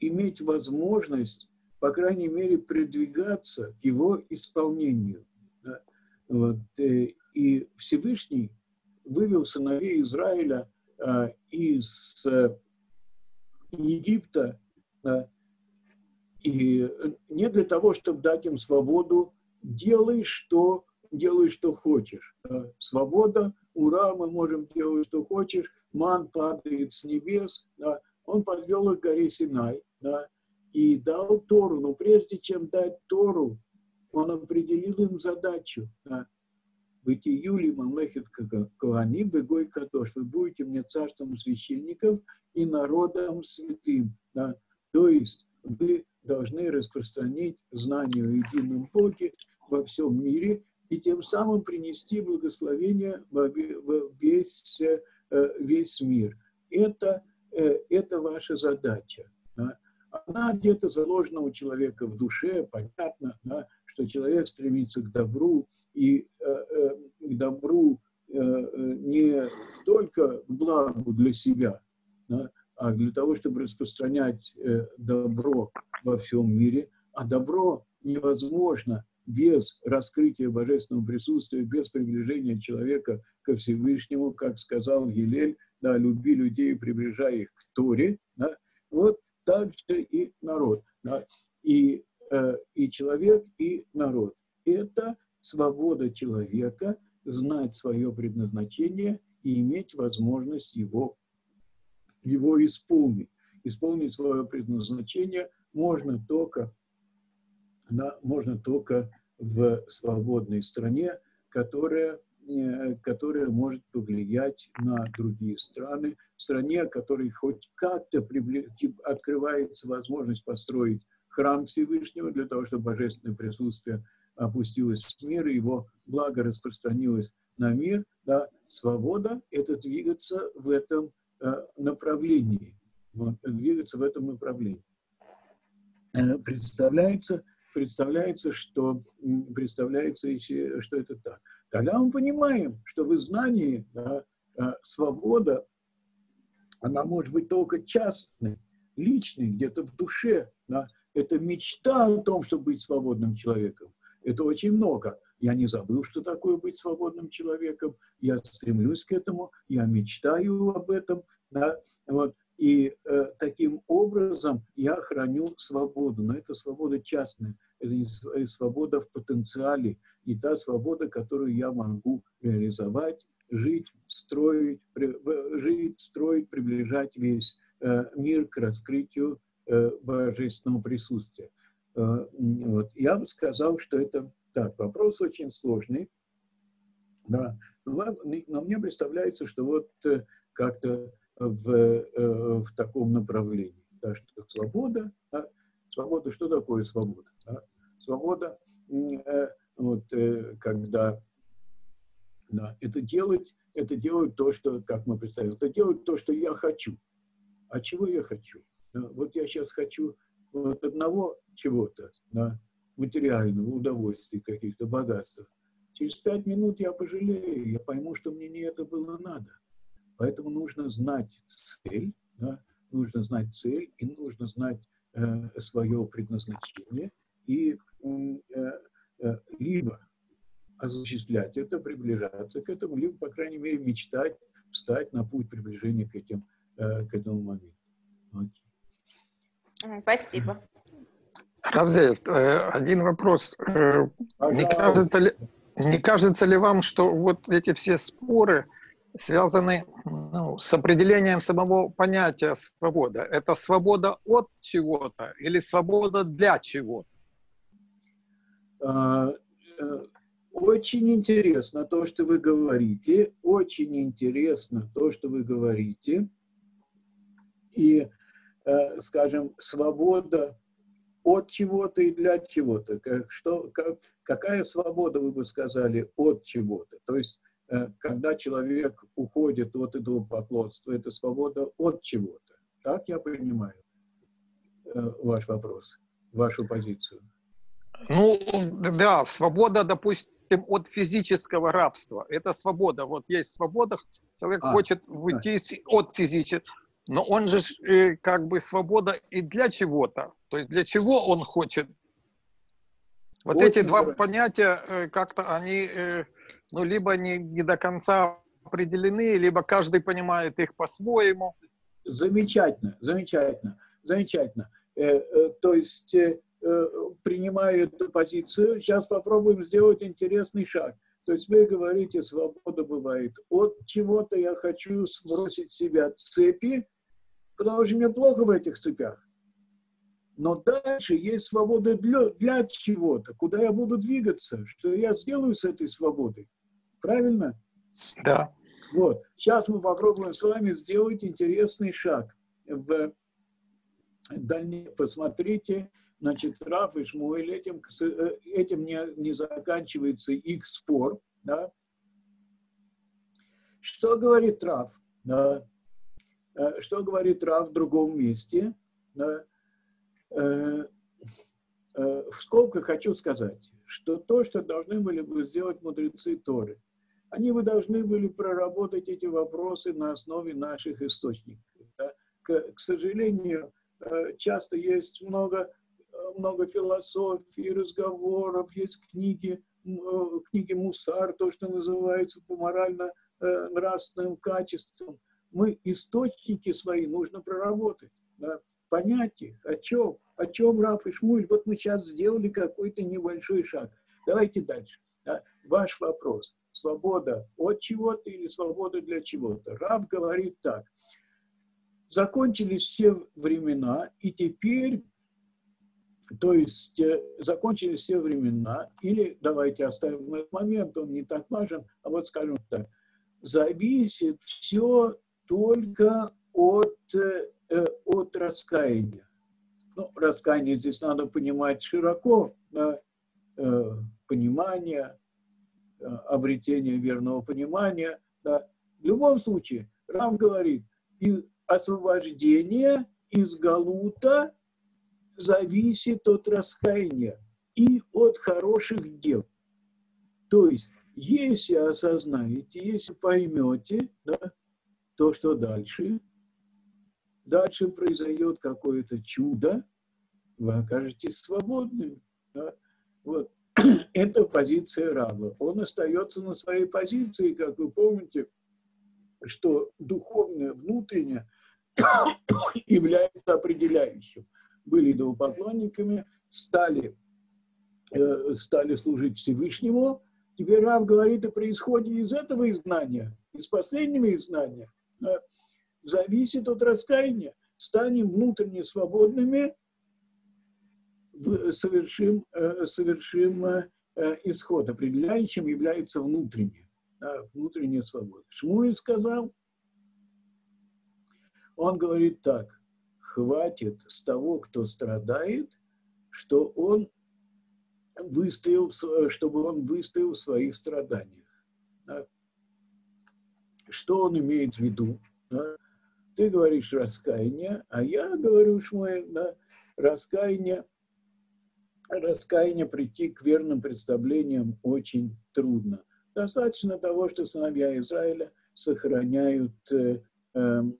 иметь возможность, по крайней мере, продвигаться к его исполнению. Вот, э, и Всевышний вывел сыновей Израиля а, из э, Египта и не для того, чтобы дать им свободу, делай, что, делай, что хочешь. Свобода, ура, мы можем делать, что хочешь, ман падает с небес. Да, он подвел их к горе Синай да, и дал Тору. Но прежде чем дать Тору, он определил им задачу. Да. Быть Юли Мамлехет Кавани, Бегой Кадош. Вы будете мне царством священников и народом святым. Да? То есть вы должны распространить знание о едином Боге во всем мире и тем самым принести благословение во весь, э, весь мир. Это, э, это ваша задача. Да? Она где-то заложена у человека в душе, понятно, да, что человек стремится к добру и э, э, к добру э, не только к благу для себя, да, а для того, чтобы распространять добро во всем мире. А добро невозможно без раскрытия божественного присутствия, без приближения человека ко Всевышнему, как сказал Елель, да, люби людей, приближая их к Торе. Да, вот так же и народ. Да, и и человек, и народ. Это свобода человека знать свое предназначение и иметь возможность его, его исполнить. Исполнить свое предназначение можно только, да, можно только в свободной стране, которая, э, которая может повлиять на другие страны, в стране, которой хоть как-то открывается возможность построить храм Всевышнего для того, чтобы божественное присутствие опустилось в мир, и его благо распространилось на мир, да, свобода – это двигаться в этом э, направлении, вот, двигаться в этом направлении. Э, представляется, представляется, что, представляется, что это так. Тогда мы понимаем, что в знании да, э, свобода, она может быть только частной, личной, где-то в душе, да, это мечта о том, чтобы быть свободным человеком. Это очень много. Я не забыл, что такое быть свободным человеком. Я стремлюсь к этому, я мечтаю об этом. Да? Вот. И э, таким образом я храню свободу. Но это свобода частная, это не свобода в потенциале, не та свобода, которую я могу реализовать, жить, строить, при, жить, строить, приближать весь э, мир к раскрытию божественного присутствия. Э, вот. Я бы сказал, что это так, вопрос очень сложный, да, но, мне представляется, что вот э, как-то в, в таком направлении, да, что свобода, да, свобода, что такое свобода? Да? Свобода, вот, когда да, это делать, это делать то, что, как мы представим, это делать то, что я хочу. А чего я хочу? Вот я сейчас хочу вот одного чего-то, да, материального удовольствия, каких-то богатств. Через пять минут я пожалею, я пойму, что мне не это было надо. Поэтому нужно знать цель, да, нужно знать цель и нужно знать э, свое предназначение. И э, э, либо осуществлять это, приближаться к этому, либо, по крайней мере, мечтать встать на путь приближения к, этим, э, к этому моменту. Okay. Спасибо. Равзеев, один вопрос. Не кажется, ли, не кажется ли вам, что вот эти все споры связаны ну, с определением самого понятия свобода? Это свобода от чего-то или свобода для чего-то? Э, очень интересно то, что вы говорите. Очень интересно то, что вы говорите. И, э, скажем, свобода от чего-то и для чего-то. Как, что, как, какая свобода, вы бы сказали, от чего-то? То есть, э, когда человек уходит от идолопоклонства, это свобода от чего-то. Так я понимаю э, ваш вопрос, вашу позицию. Ну, да, свобода, допустим, от физического рабства. Это свобода. Вот есть свобода, человек а, хочет выйти да. от физического, но он же э, как бы свобода и для чего-то. То есть для чего он хочет? Вот Очень эти два понятия э, как-то они, э, ну, либо не, не до конца определены, либо каждый понимает их по-своему. Замечательно, замечательно, замечательно. Э, э, то есть э, Э, принимаю эту позицию. Сейчас попробуем сделать интересный шаг. То есть вы говорите, свобода бывает от чего-то, я хочу сбросить себя цепи, потому что мне плохо в этих цепях. Но дальше есть свобода для, для чего-то, куда я буду двигаться, что я сделаю с этой свободой. Правильно? Да. Вот. Сейчас мы попробуем с вами сделать интересный шаг. В дальнейшем посмотрите, Значит, Раф и Шмуэль, этим, э, этим не, не заканчивается их спор. Да? Что говорит Раф? Да? Э, что говорит Раф в другом месте? Да? Э, в скобках хочу сказать, что то, что должны были бы сделать мудрецы Торы, они бы должны были проработать эти вопросы на основе наших источников. К, к сожалению, часто есть много много философии, разговоров, есть книги, э, книги Мусар, то, что называется по морально-нравственным качествам. Мы источники свои нужно проработать, да, понять их, о чем, о чем Раф и Шмуль. Вот мы сейчас сделали какой-то небольшой шаг. Давайте дальше. Да. Ваш вопрос. Свобода от чего-то или свобода для чего-то? Раф говорит так. Закончились все времена, и теперь то есть э, закончились все времена, или давайте оставим этот момент, он не так важен, а вот скажем так, зависит все только от, э, от раскаяния. Ну, раскаяние здесь надо понимать широко, да, э, понимание, э, обретение верного понимания. Да. В любом случае, Рам говорит, и освобождение из Галута зависит от раскаяния и от хороших дел. То есть, если осознаете, если поймете, да, то что дальше? Дальше произойдет какое-то чудо, вы окажетесь свободными. Да? Вот. Это позиция раба. Он остается на своей позиции, как вы помните, что духовное, внутреннее является определяющим были идолопоклонниками, стали, э, стали служить Всевышнему. Теперь Рав говорит о происходе из этого изгнания, из последнего изгнания. Э, зависит от раскаяния. Станем внутренне свободными, совершим, э, совершим э, исход. Определяющим является внутренняя, внутренняя свобода. Шмуэль сказал, он говорит так, хватит с того, кто страдает, что он выстоял, чтобы он выстоял в своих страданиях. Что он имеет в виду? Да? Ты говоришь раскаяние, а я говорю, Шмуэль, да, раскаяние, раскаяние прийти к верным представлениям очень трудно. Достаточно того, что сыновья Израиля сохраняют э, Эм,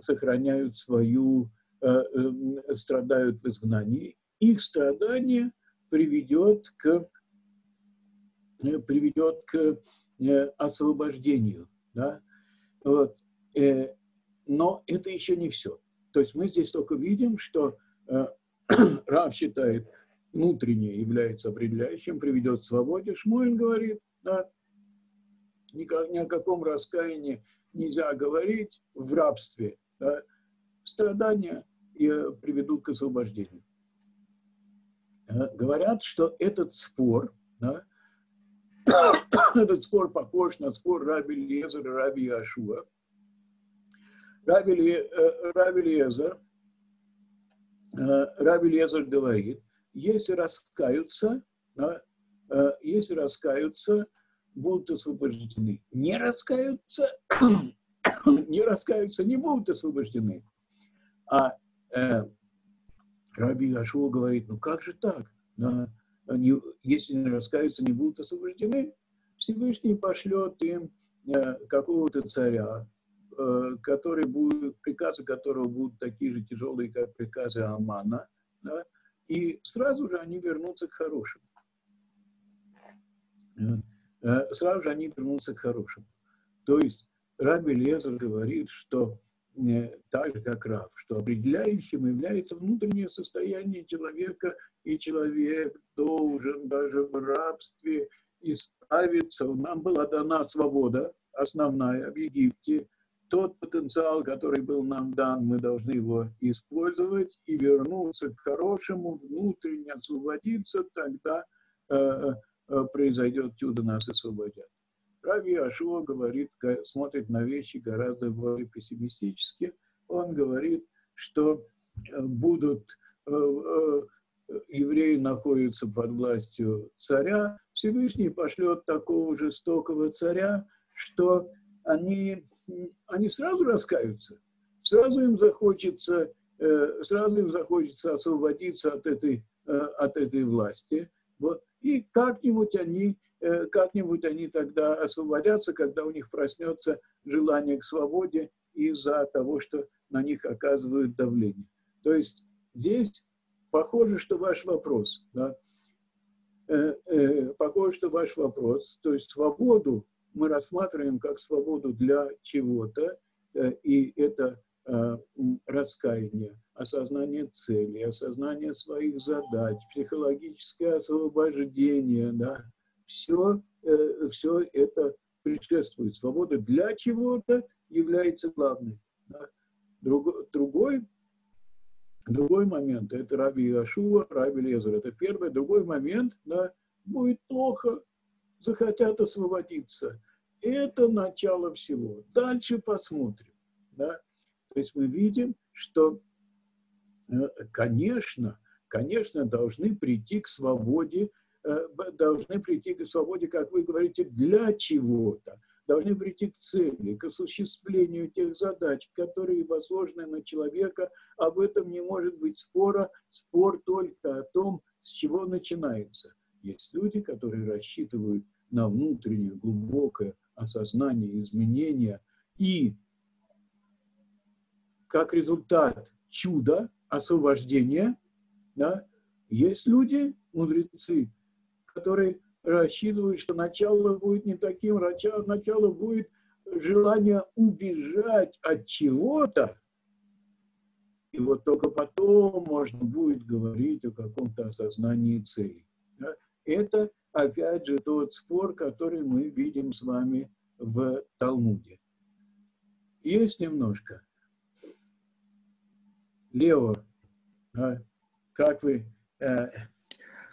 сохраняют свою, э, эм, страдают в изгнании, их страдание приведет к приведет к освобождению. Да? Вот. Но это еще не все. То есть мы здесь только видим, что Рав считает, внутреннее является определяющим, приведет к свободе. Шмуин говорит, да, ни, ни о каком раскаянии нельзя говорить в рабстве. Да, страдания приведут к освобождению. Э, говорят, что этот спор, да, этот спор похож на спор Раби Лезер и Раби Яшуа. Раби, э, Раби Лезер, э, Раби Лезер говорит, если раскаются, да, если раскаются, будут освобождены. Не раскаются, не раскаются, не будут освобождены. А э, Раби Ашуа говорит, ну как же так? Да, они, если не раскаются, не будут освобождены. Всевышний пошлет им э, какого-то царя, э, который будет, приказы которого будут такие же тяжелые, как приказы Амана, да, и сразу же они вернутся к хорошему. Э, сразу же они вернутся к хорошему. То есть Раби Лезер говорит, что так же, как Рав, что определяющим является внутреннее состояние человека, и человек должен даже в рабстве исправиться. Нам была дана свобода основная в Египте. Тот потенциал, который был нам дан, мы должны его использовать и вернуться к хорошему, внутренне освободиться, тогда э, э, произойдет чудо, нас освободят. Раби Ашуа говорит, смотрит на вещи гораздо более пессимистически. Он говорит, что э, будут э, э, евреи находятся под властью царя, Всевышний пошлет такого жестокого царя, что они, они сразу раскаются, сразу им захочется, сразу им захочется освободиться от этой, от этой власти. Вот. И как-нибудь они как-нибудь они тогда освободятся, когда у них проснется желание к свободе из-за того, что на них оказывают давление. То есть здесь похоже, что ваш вопрос, да, э, э, похоже, что ваш вопрос, то есть свободу мы рассматриваем как свободу для чего-то, э, и это э, раскаяние, осознание цели, осознание своих задач, психологическое освобождение, да, все, э, все это предшествует. Свобода для чего-то является главной. Да. Другой, другой, другой момент, это Раби Яшуа, Раби Лезер, это первый. Другой момент, да, будет плохо, захотят освободиться. Это начало всего. Дальше посмотрим. Да. То есть мы видим, что, э, конечно, конечно, должны прийти к свободе должны прийти к свободе, как вы говорите, для чего-то. Должны прийти к цели, к осуществлению тех задач, которые возложены на человека. Об этом не может быть спора. Спор только о том, с чего начинается. Есть люди, которые рассчитывают на внутреннее глубокое осознание изменения и как результат чуда, освобождения, да, есть люди, мудрецы, который рассчитывает, что начало будет не таким, начало, будет желание убежать от чего-то, и вот только потом можно будет говорить о каком-то осознании цели. Да? Это, опять же, тот спор, который мы видим с вами в Талмуде. Есть немножко. Лео, а, как вы э,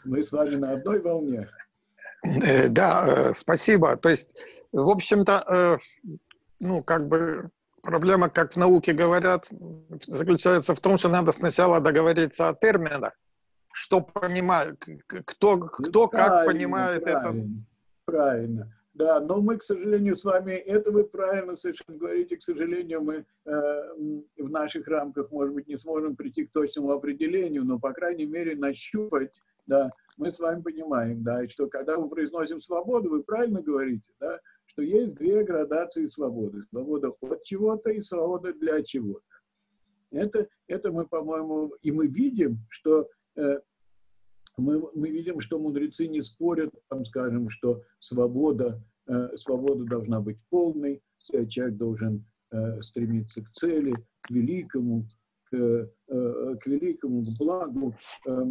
мы с вами на одной волне. Э, да, э, спасибо. То есть, в общем-то, э, ну, как бы проблема, как в науке говорят, заключается в том, что надо сначала договориться о терминах, что понимает, кто, кто как понимает правильно, это. Правильно. Да, но мы, к сожалению, с вами, это вы правильно совершенно говорите, к сожалению, мы э, в наших рамках, может быть, не сможем прийти к точному определению, но, по крайней мере, нащупать да, мы с вами понимаем, да, что когда мы произносим свободу, вы правильно говорите, да, что есть две градации свободы. Свобода от чего-то и свобода для чего-то. Это, это мы, по-моему, и мы видим, что э, мы, мы видим, что мудрецы не спорят, там, скажем, что свобода, э, свобода должна быть полной, человек должен э, стремиться к цели, к великому, к, э, к великому, благу э,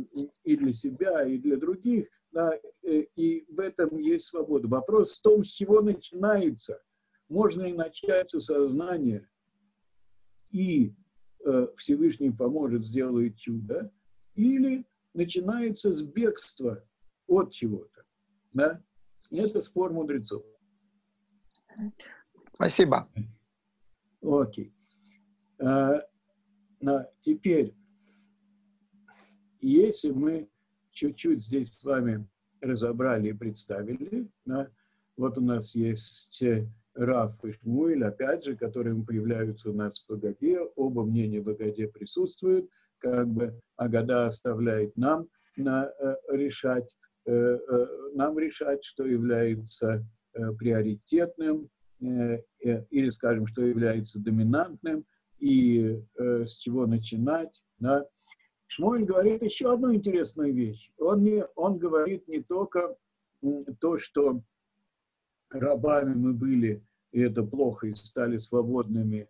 и для себя, и для других. Да, э, и в этом есть свобода. Вопрос в том, с чего начинается. Можно и начать со сознания, и э, Всевышний поможет, сделает чудо, или начинается с бегства от чего-то. Да? Это спор мудрецов. Спасибо. Окей. А, теперь, если мы чуть-чуть здесь с вами разобрали и представили, вот у нас есть Раф и Шмуэль, опять же, которые появляются у нас в Агаде, оба мнения в Агаде присутствуют – как бы Агада оставляет нам на, э, решать, э, э, нам решать, что является приоритетным или, скажем, что является доминантным и с чего начинать. Да. Шмуэль говорит еще одну интересную вещь. Он, не, он говорит не только то, что рабами мы были, и это плохо, и стали свободными,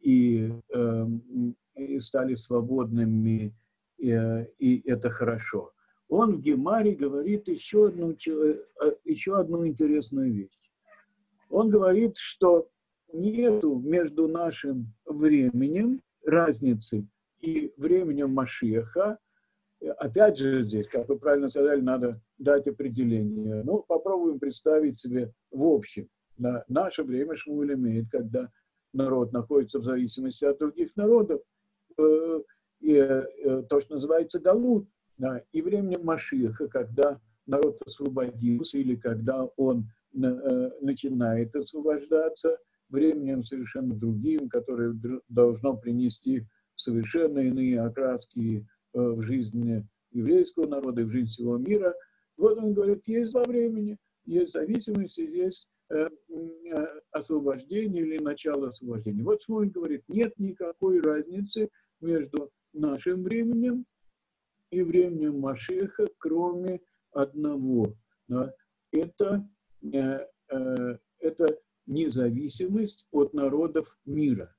и эм, и стали свободными, и, и это хорошо. Он в Гемаре говорит еще одну, э, еще одну интересную вещь. Он говорит, что нету между нашим временем разницы и временем Машеха. Опять же здесь, как вы правильно сказали, надо дать определение. Ну, попробуем представить себе в общем. На наше время Шмуль имеет, когда народ находится в зависимости от других народов, Э, э, то, что называется галут, и временем Машиха, когда народ освободился или когда он э, начинает освобождаться, временем совершенно другим, которое должно принести совершенно иные окраски в жизни еврейского народа и в жизнь всего мира. Вот он говорит, есть два времени, есть зависимость, есть освобождение или начало освобождения. Вот Шмуль говорит, нет никакой разницы между нашим временем и временем Машеха, кроме одного. Да? Это, э, э, это независимость от народов мира.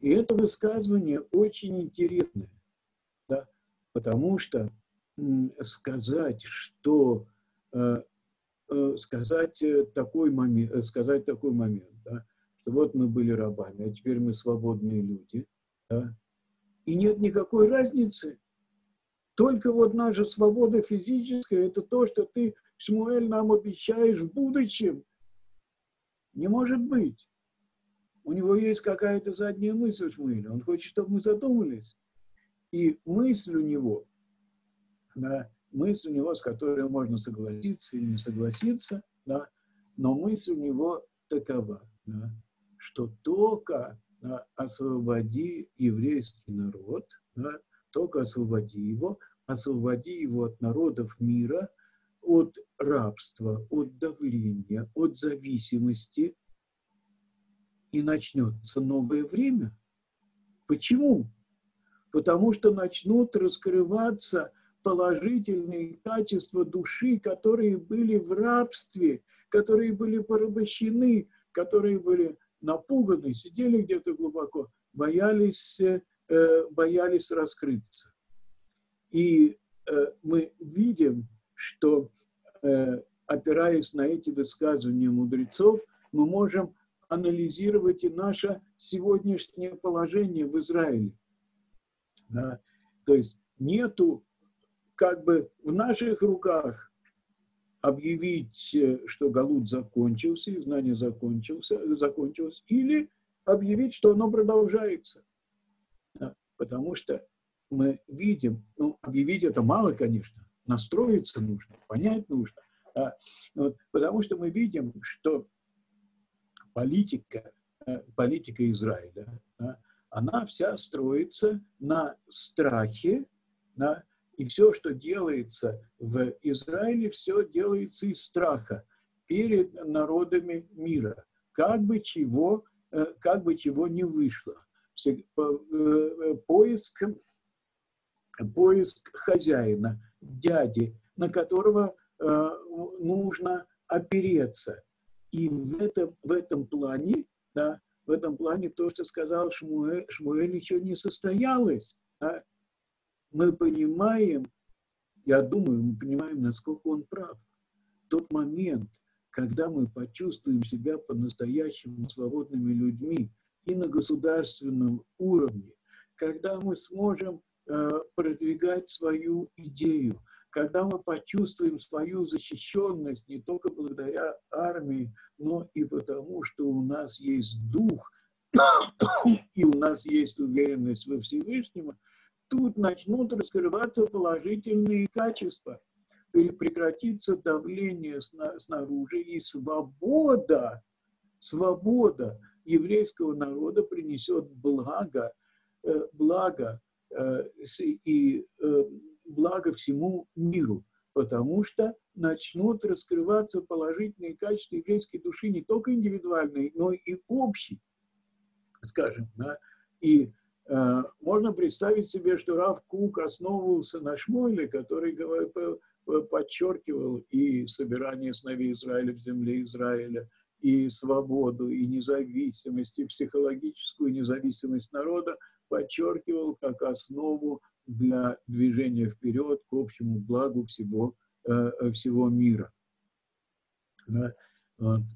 И это высказывание очень интересное, да? потому что сказать, что э, сказать такой момент, сказать такой момент, да, что вот мы были рабами, а теперь мы свободные люди, да, и нет никакой разницы. Только вот наша свобода физическая – это то, что ты, Шмуэль, нам обещаешь в будущем. Не может быть. У него есть какая-то задняя мысль Шмуэля. Он хочет, чтобы мы задумались. И мысль у него, да, мысль у него, с которой можно согласиться или не согласиться, да, но мысль у него такова, да, что только освободи еврейский народ, да, только освободи его, освободи его от народов мира, от рабства, от давления, от зависимости, и начнется новое время. Почему? Потому что начнут раскрываться положительные качества души, которые были в рабстве, которые были порабощены, которые были напуганы, сидели где-то глубоко, боялись, э, боялись раскрыться. И э, мы видим, что, э, опираясь на эти высказывания мудрецов, мы можем анализировать и наше сегодняшнее положение в Израиле. Да? То есть нету как бы в наших руках объявить, э, что Галут закончился, и знание закончился, закончилось, или объявить, что оно продолжается. Да, потому что мы видим, ну, объявить это мало, конечно, настроиться нужно, понять нужно. Да, вот, потому что мы видим, что политика, э, политика Израиля, да, она вся строится на страхе, на и все, что делается в Израиле, все делается из страха перед народами мира. Как бы чего, э, как бы чего не вышло. Э, поиск, поиск хозяина дяди, на которого э, нужно опереться. И в этом, в этом плане, да, в этом плане то, что сказал Шмуэль, Шмуэль еще не состоялось. Да? Мы понимаем, я думаю, мы понимаем, насколько он прав. Тот момент, когда мы почувствуем себя по-настоящему свободными людьми и на государственном уровне, когда мы сможем продвигать свою идею, когда мы почувствуем свою защищенность не только благодаря армии, но и потому, что у нас есть дух, и у нас есть уверенность во Всевышнем, тут начнут раскрываться положительные качества – прекратится давление снаружи, и свобода, свобода еврейского народа принесет благо, э, благо. э, и э, благо всему миру, потому что начнут раскрываться положительные качества еврейской души, не только индивидуальные, но и общие, скажем. Да? И э, можно представить себе, что Рав Кук основывался на Шмуэле, который говорит, подчеркивал и собирание сыновей Израиля в земле Израиля, и свободу, и независимость, и психологическую независимость народа подчеркивал как основу для движения вперед к общему благу всего, э, всего мира.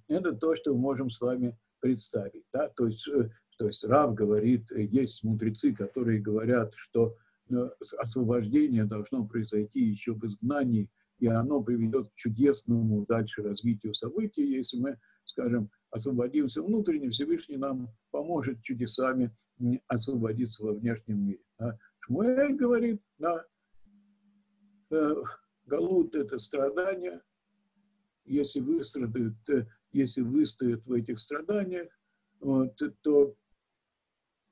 Это то, что мы можем с вами представить. Да? То, есть, э, то есть Рав говорит, есть мудрецы, которые говорят, что освобождение должно произойти еще в изгнании, и оно приведет к чудесному дальше развитию событий, если мы, скажем, освободимся внутренне, Всевышний нам поможет чудесами освободиться во внешнем мире. Да. Шмуэль говорит, да, э, Галут – это страдание, если выстрадают, э, если выстоят в этих страданиях, вот, то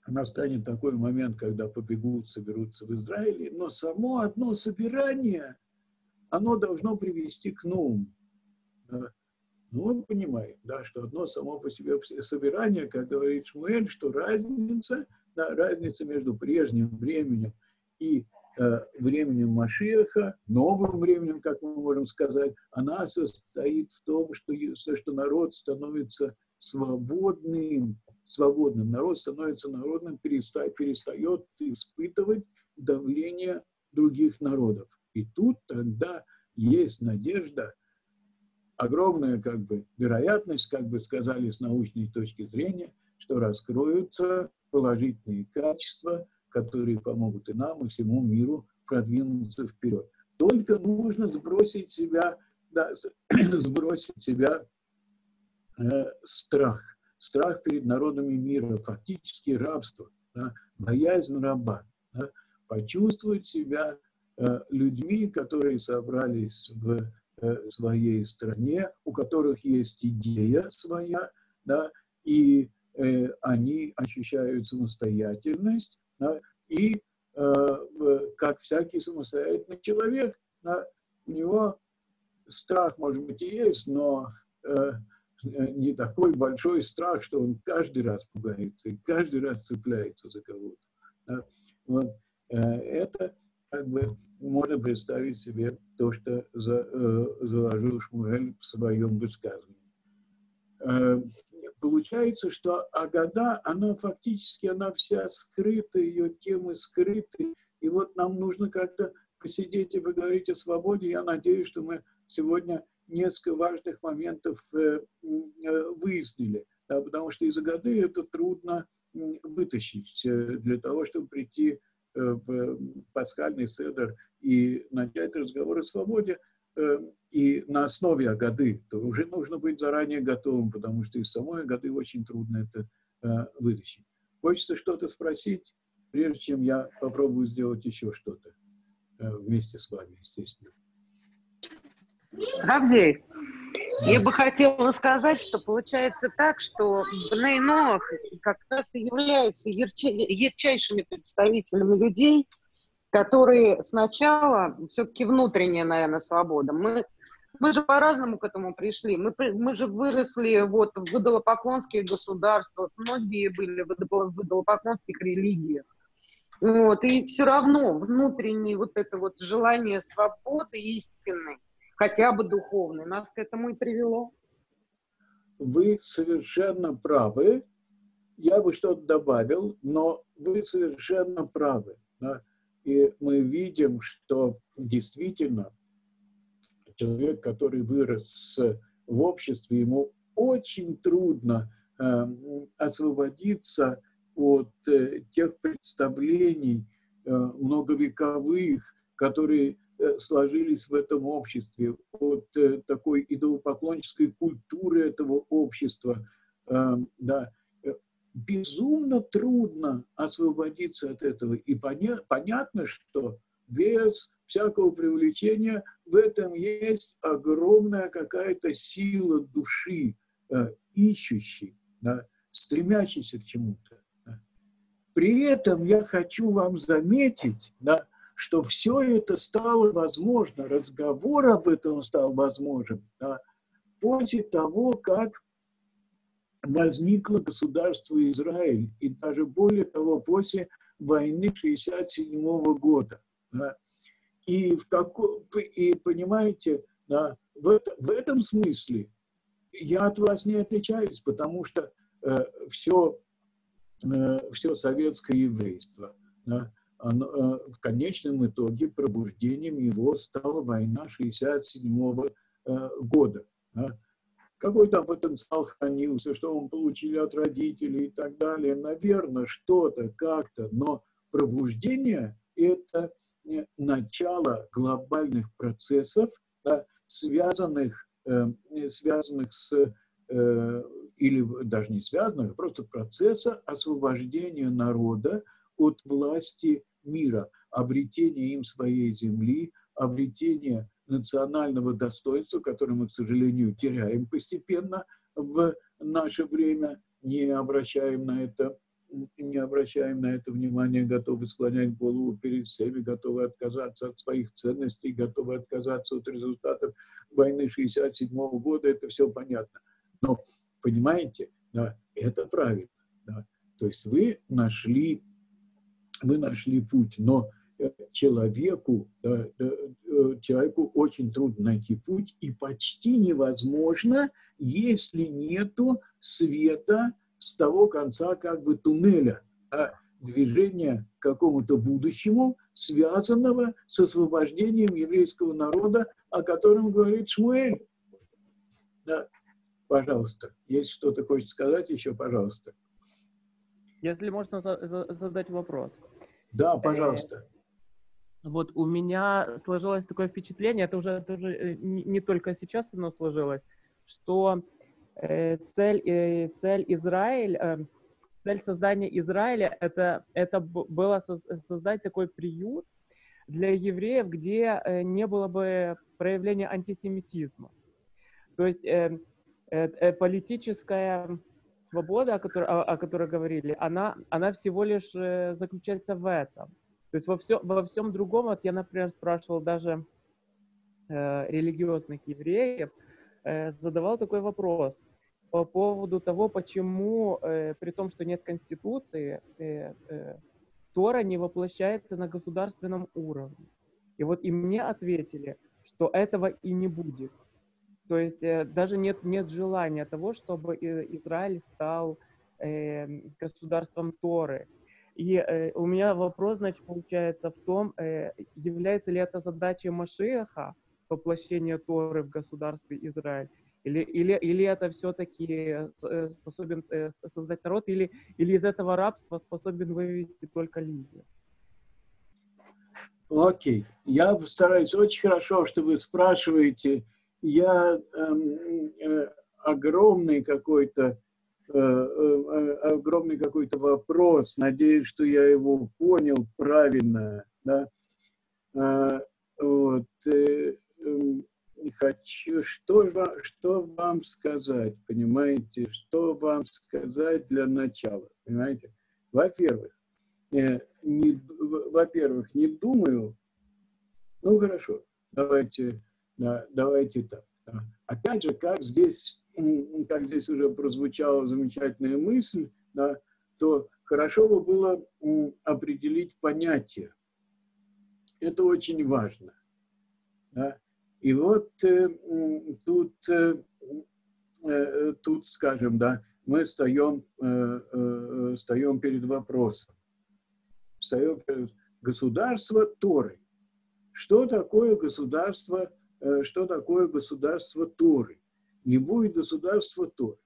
настанет такой момент, когда побегут, соберутся в Израиле, но само одно собирание, оно должно привести к новому. Ну, мы понимаем, да, что одно само по себе собирание, как говорит Шмуэль, что разница, да, разница между прежним временем и э, временем Машеха, новым временем, как мы можем сказать, она состоит в том, что, что народ становится свободным свободным. Народ становится народным, перестает, перестает испытывать давление других народов. И тут тогда есть надежда, огромная как бы вероятность, как бы сказали с научной точки зрения, что раскроются положительные качества, которые помогут и нам, и всему миру продвинуться вперед. Только нужно сбросить себя, да, сбросить себя э, страх страх перед народами мира, фактически рабство, да, боязнь раба, да, почувствовать себя э, людьми, которые собрались в своей стране, у которых есть идея своя, да, и э, они ощущают самостоятельность, да, и э, как всякий самостоятельный человек, да, у него страх, может быть, и есть, но э, Э, не такой большой страх, что он каждый раз пугается и каждый раз цепляется за кого-то. Да? Вот. Э, это как бы можно представить себе то, что за, э, заложил Шмуэль в своем высказывании. Получается, что Агада, она фактически, она вся скрыта, ее темы скрыты, и вот нам нужно как-то посидеть и поговорить о свободе. Я надеюсь, что мы сегодня несколько важных моментов э, э, выяснили, да, потому что из годы это трудно вытащить э, для того, чтобы прийти пасхальный седер и начать разговор о свободе, и на основе Агады, то уже нужно быть заранее готовым, потому что из самой Агады очень трудно это вытащить. Хочется что-то спросить, прежде чем я попробую сделать еще что-то вместе с вами, естественно. Равзей, я бы хотела сказать, что получается так, что Бнейноах как раз и являются ярчайшими представителями людей, которые сначала все-таки внутренняя, наверное, свобода. Мы, мы же по-разному к этому пришли. Мы, мы же выросли вот в водолопоклонских государствах, многие были в водолопоклонских религиях. Вот, и все равно внутреннее вот это вот желание свободы истинной, хотя бы духовной, нас к этому и привело. Вы совершенно правы. Я бы что-то добавил, но вы совершенно правы. Да? И мы видим, что действительно человек, который вырос в обществе, ему очень трудно э, освободиться от э, тех представлений э, многовековых, которые сложились в этом обществе, от э, такой идолопоклоннической культуры этого общества. Э, да. Э, безумно трудно освободиться от этого. И поня понятно, что без всякого привлечения в этом есть огромная какая-то сила души, э, ищущей, да, стремящейся к чему-то. При этом я хочу вам заметить, да, что все это стало возможно, разговор об этом стал возможен да, после того, как возникло государство Израиль, и даже более того, после войны 1967 года. Да. И, в како... и понимаете, да, в, в этом смысле я от вас не отличаюсь, потому что э, все, э, все советское еврейство, да, оно, э, в конечном итоге пробуждением его стала война 67 э, года. Да. Какой там потенциал хранился, что мы получили от родителей и так далее. Наверное, что-то, как-то, но пробуждение – это начало глобальных процессов, да, связанных, э, связанных с, э, или даже не связанных, а просто процесса освобождения народа от власти мира, обретения им своей земли, обретения национального достоинства, которое мы, к сожалению, теряем постепенно в наше время, не обращаем на это не обращаем на это внимания, готовы склонять голову перед всеми, готовы отказаться от своих ценностей, готовы отказаться от результатов войны 67 года, это все понятно. Но, понимаете, да, это правильно. Да. То есть вы нашли, вы нашли путь, но э, человеку, э, человеку очень трудно найти путь, и почти невозможно, если нету света, с того конца как бы туннеля, а движения к какому-то будущему, связанного с освобождением еврейского народа, о котором говорит Шмуэль. Да. Пожалуйста, если что-то хочет сказать, еще пожалуйста. Если можно задать вопрос. Да, пожалуйста. Вот у меня сложилось такое впечатление, это уже, это уже э, не, только сейчас оно сложилось, что Э, цель, э, цель Израиль, э, цель создания Израиля это, это было создать такой приют для евреев, где не было бы проявления антисемитизма. То есть э, э, политическая свобода, о которой, о, о которой говорили, она, она всего лишь э, заключается в этом. То есть во, все, во всем другом, вот я, например, спрашивал даже э, религиозных евреев, Э, задавал такой вопрос по поводу того, почему, э, при том, что нет Конституции, э, э, Тора не воплощается на государственном уровне. И вот и мне ответили, что этого и не будет. То есть э, даже нет, нет желания того, чтобы Израиль стал э, государством Торы. И э, у меня вопрос, значит, получается в том, э, является ли это задачей Машеха, воплощение Торы в государстве Израиль? Или, или, или это все-таки э, способен э, создать народ, или, или из этого рабства способен вывести только лидер? Окей. Я стараюсь очень хорошо, что вы спрашиваете. Я эм, э, огромный какой-то э, э, огромный какой-то вопрос. Надеюсь, что я его понял правильно. Да? Вот. Эм, хочу, что, что вам сказать, понимаете, что вам сказать для начала, понимаете? Во-первых, не, во-первых, не думаю, ну хорошо, давайте, да, давайте так. Опять же, как здесь, как здесь уже прозвучала замечательная мысль, да, то хорошо бы было определить понятие. Это очень важно. Да? И вот э, тут, э, э, тут, скажем, да, мы встаем, э, э, встаем перед вопросом. Встаем перед государство Торы. Что такое государство, э, что такое государство Торы? Не будет государства Торы.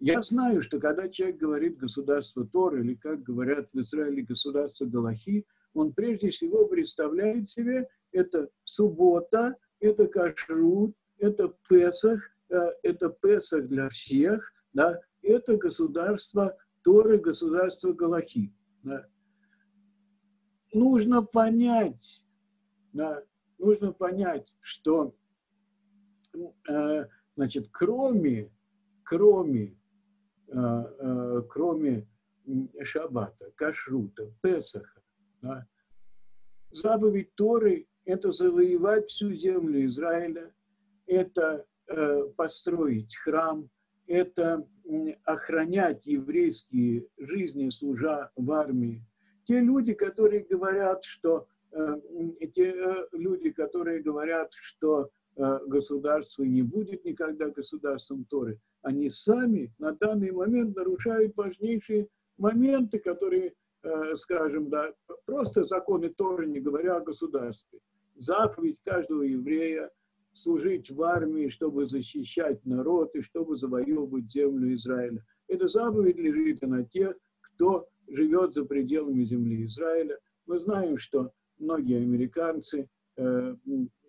Я знаю, что когда человек говорит государство Торы, или как говорят в Израиле государство Галахи, он прежде всего представляет себе это суббота, это кашрут, это Песах, э, это Песах для всех, да, это государство Торы, государство Галахи. Да. Нужно понять, да, нужно понять, что э, значит, кроме, кроме, э, э, кроме шаббата, кашрута, песаха, да, заповедь Торы – это завоевать всю землю Израиля, это э, построить храм, это охранять еврейские жизни, служа в армии. Те люди, которые говорят, что те э, люди, которые говорят, что э, государство не будет никогда государством Торы, они сами на данный момент нарушают важнейшие моменты, которые, э, скажем, да, просто законы Торы, не говоря о государстве. Заповедь каждого еврея – служить в армии, чтобы защищать народ и чтобы завоевывать землю Израиля. Эта заповедь лежит и на тех, кто живет за пределами земли Израиля. Мы знаем, что многие американцы, э,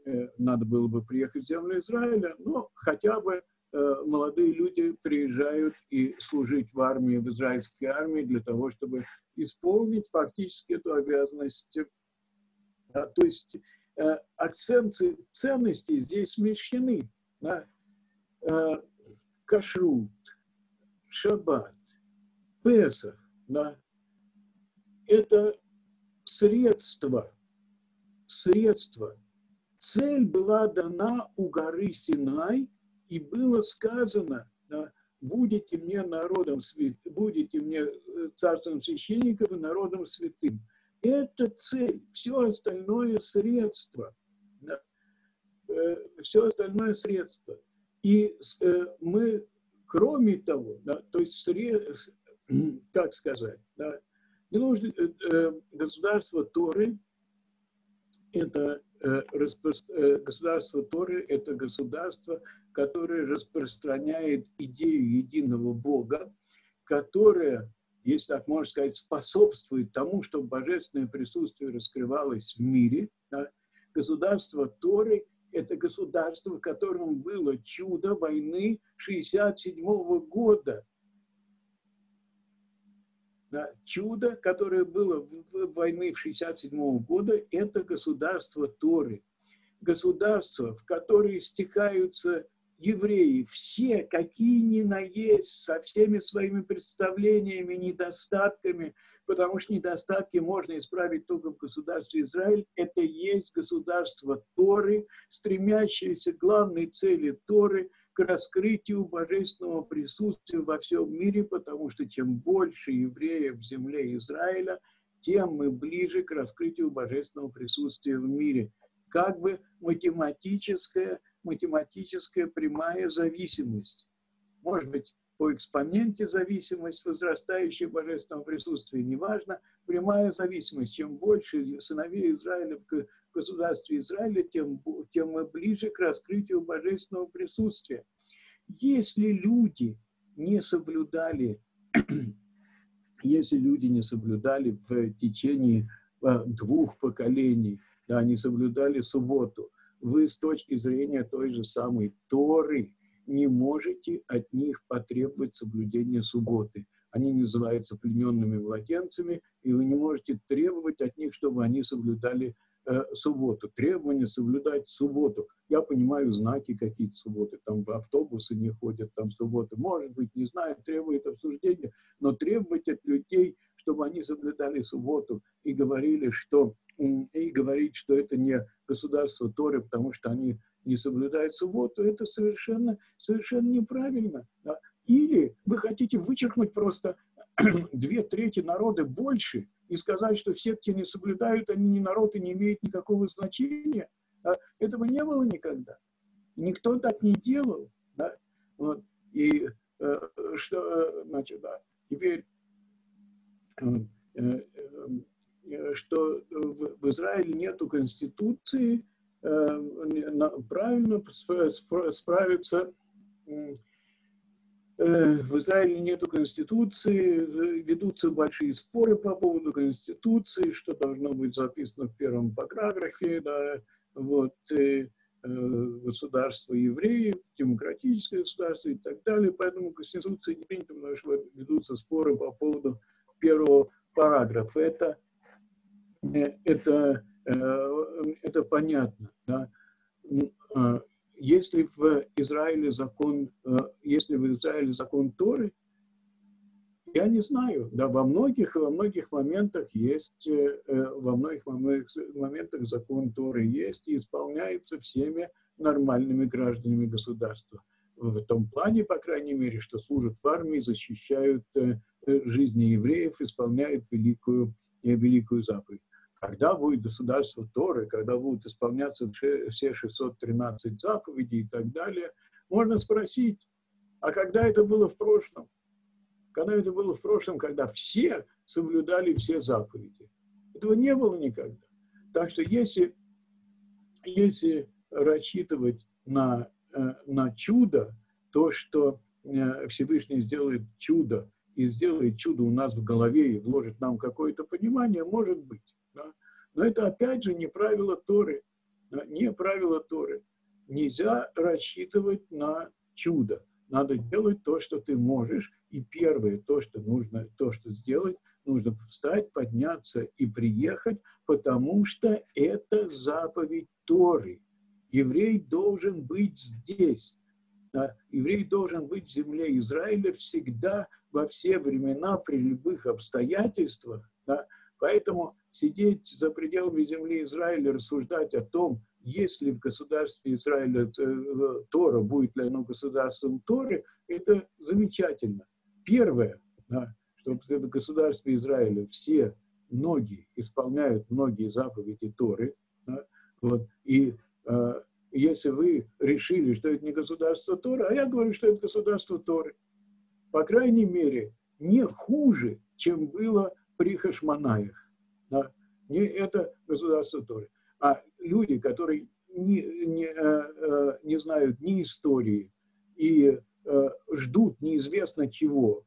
э, надо было бы приехать в землю Израиля, но хотя бы э, молодые люди приезжают и служить в армии, в израильской армии для того, чтобы исполнить фактически эту обязанность. Да, то есть акценты ценностей здесь смещены. Да? Э, кашрут, шаббат, Песах. Да? Это средства, средства. Цель была дана у горы Синай, и было сказано, будете мне народом свят, будете мне э, царством священников и народом святым. Это цель, все остальное средство. Э, все остальное средство. И э, мы, кроме того, то есть, сред, как сказать, да, не нужно, государство Торы, это государство Торы, это государство, которое распространяет идею единого Бога, которое если так можно сказать, способствует тому, чтобы божественное присутствие раскрывалось в мире. Да? Государство Торы – это государство, в котором было чудо войны 67 года. Чудо, которое было в войны 67 года, это государство Торы. Государство, в которое стекаются евреи, все, какие ни на есть, со всеми своими представлениями, недостатками, потому что недостатки можно исправить только в государстве Израиль. Это есть государство Торы, стремящееся к главной цели Торы, к раскрытию божественного присутствия во всем мире, потому что чем больше евреев в земле Израиля, тем мы ближе к раскрытию божественного присутствия в мире. Как бы математическое математическая прямая зависимость. Может быть, по экспоненте зависимость, возрастающая божественного присутствия, неважно, прямая зависимость. Чем больше сыновей Израиля в государстве Израиля, тем, тем мы ближе к раскрытию божественного присутствия. Если люди не соблюдали, если люди не соблюдали в течение э, двух поколений, да, не соблюдали субботу, вы с точки зрения той же самой Торы не можете от них потребовать соблюдения субботы. Они называются плененными младенцами, и вы не можете требовать от них, чтобы они соблюдали э, субботу. Требование соблюдать субботу. Я понимаю знаки какие-то субботы, там автобусы не ходят, там субботы. Может быть, не знаю, требует обсуждения, но требовать от людей, чтобы они соблюдали субботу и говорили, что и говорить, что это не государство Торы, потому что они не соблюдают субботу, это совершенно, совершенно неправильно. Или вы хотите вычеркнуть просто две трети народа больше, и сказать, что все, кто не соблюдают, они не народ и не имеют никакого значения, да? этого не было никогда. Никто так не делал. Да? Вот. И э, что, значит, да, теперь, э, э, э, что в, в Израиле нету конституции, э, правильно справиться Э, в Израиле нет конституции, ведутся большие споры по поводу конституции, что должно быть записано в первом параграфе, да, вот, э, э, государство евреев, демократическое государство и так далее. Поэтому конституция не принята, потому что ведутся споры по поводу первого параграфа. Это, это, это понятно. Да? Если в Израиле закон, э, если в Израиле закон Торы, я не знаю, да, во многих, во многих моментах есть, э, э, во многих, во многих моментах закон Торы есть и исполняется всеми нормальными гражданами государства. В том плане, по крайней мере, что служат в армии, защищают жизни евреев, исполняют великую, великую заповедь когда будет государство Торы, когда будут исполняться все 613 заповедей и так далее, можно спросить, а когда это было в прошлом? Когда это было в прошлом, когда все соблюдали все заповеди? Этого не было никогда. Так что если, если рассчитывать на, э, на чудо, то, что э, Всевышний сделает чудо, и сделает чудо у нас в голове и вложит нам какое-то понимание, может быть. Но это опять же не правило Торы. Не правило Торы. Нельзя рассчитывать на чудо. Надо делать то, что ты можешь. И первое, то, что нужно, то, что сделать, нужно встать, подняться и приехать, потому что это заповедь Торы. Еврей должен быть здесь. Еврей должен быть в земле Израиля всегда, во все времена, при любых обстоятельствах. Поэтому сидеть за пределами земли Израиля, рассуждать о том, есть ли в государстве Израиля э, Тора, будет ли оно государством Торы, это замечательно. Первое, да, что в государстве Израиля все, многие исполняют многие заповеди Торы. Да, вот, и э, если вы решили, что это не государство Торы, а я говорю, что это государство Торы, по крайней мере, не хуже, чем было при Хашманаях. Да? Не это государство Торы. А люди, которые не, не, э, э, не знают ни истории и э, ждут неизвестно чего,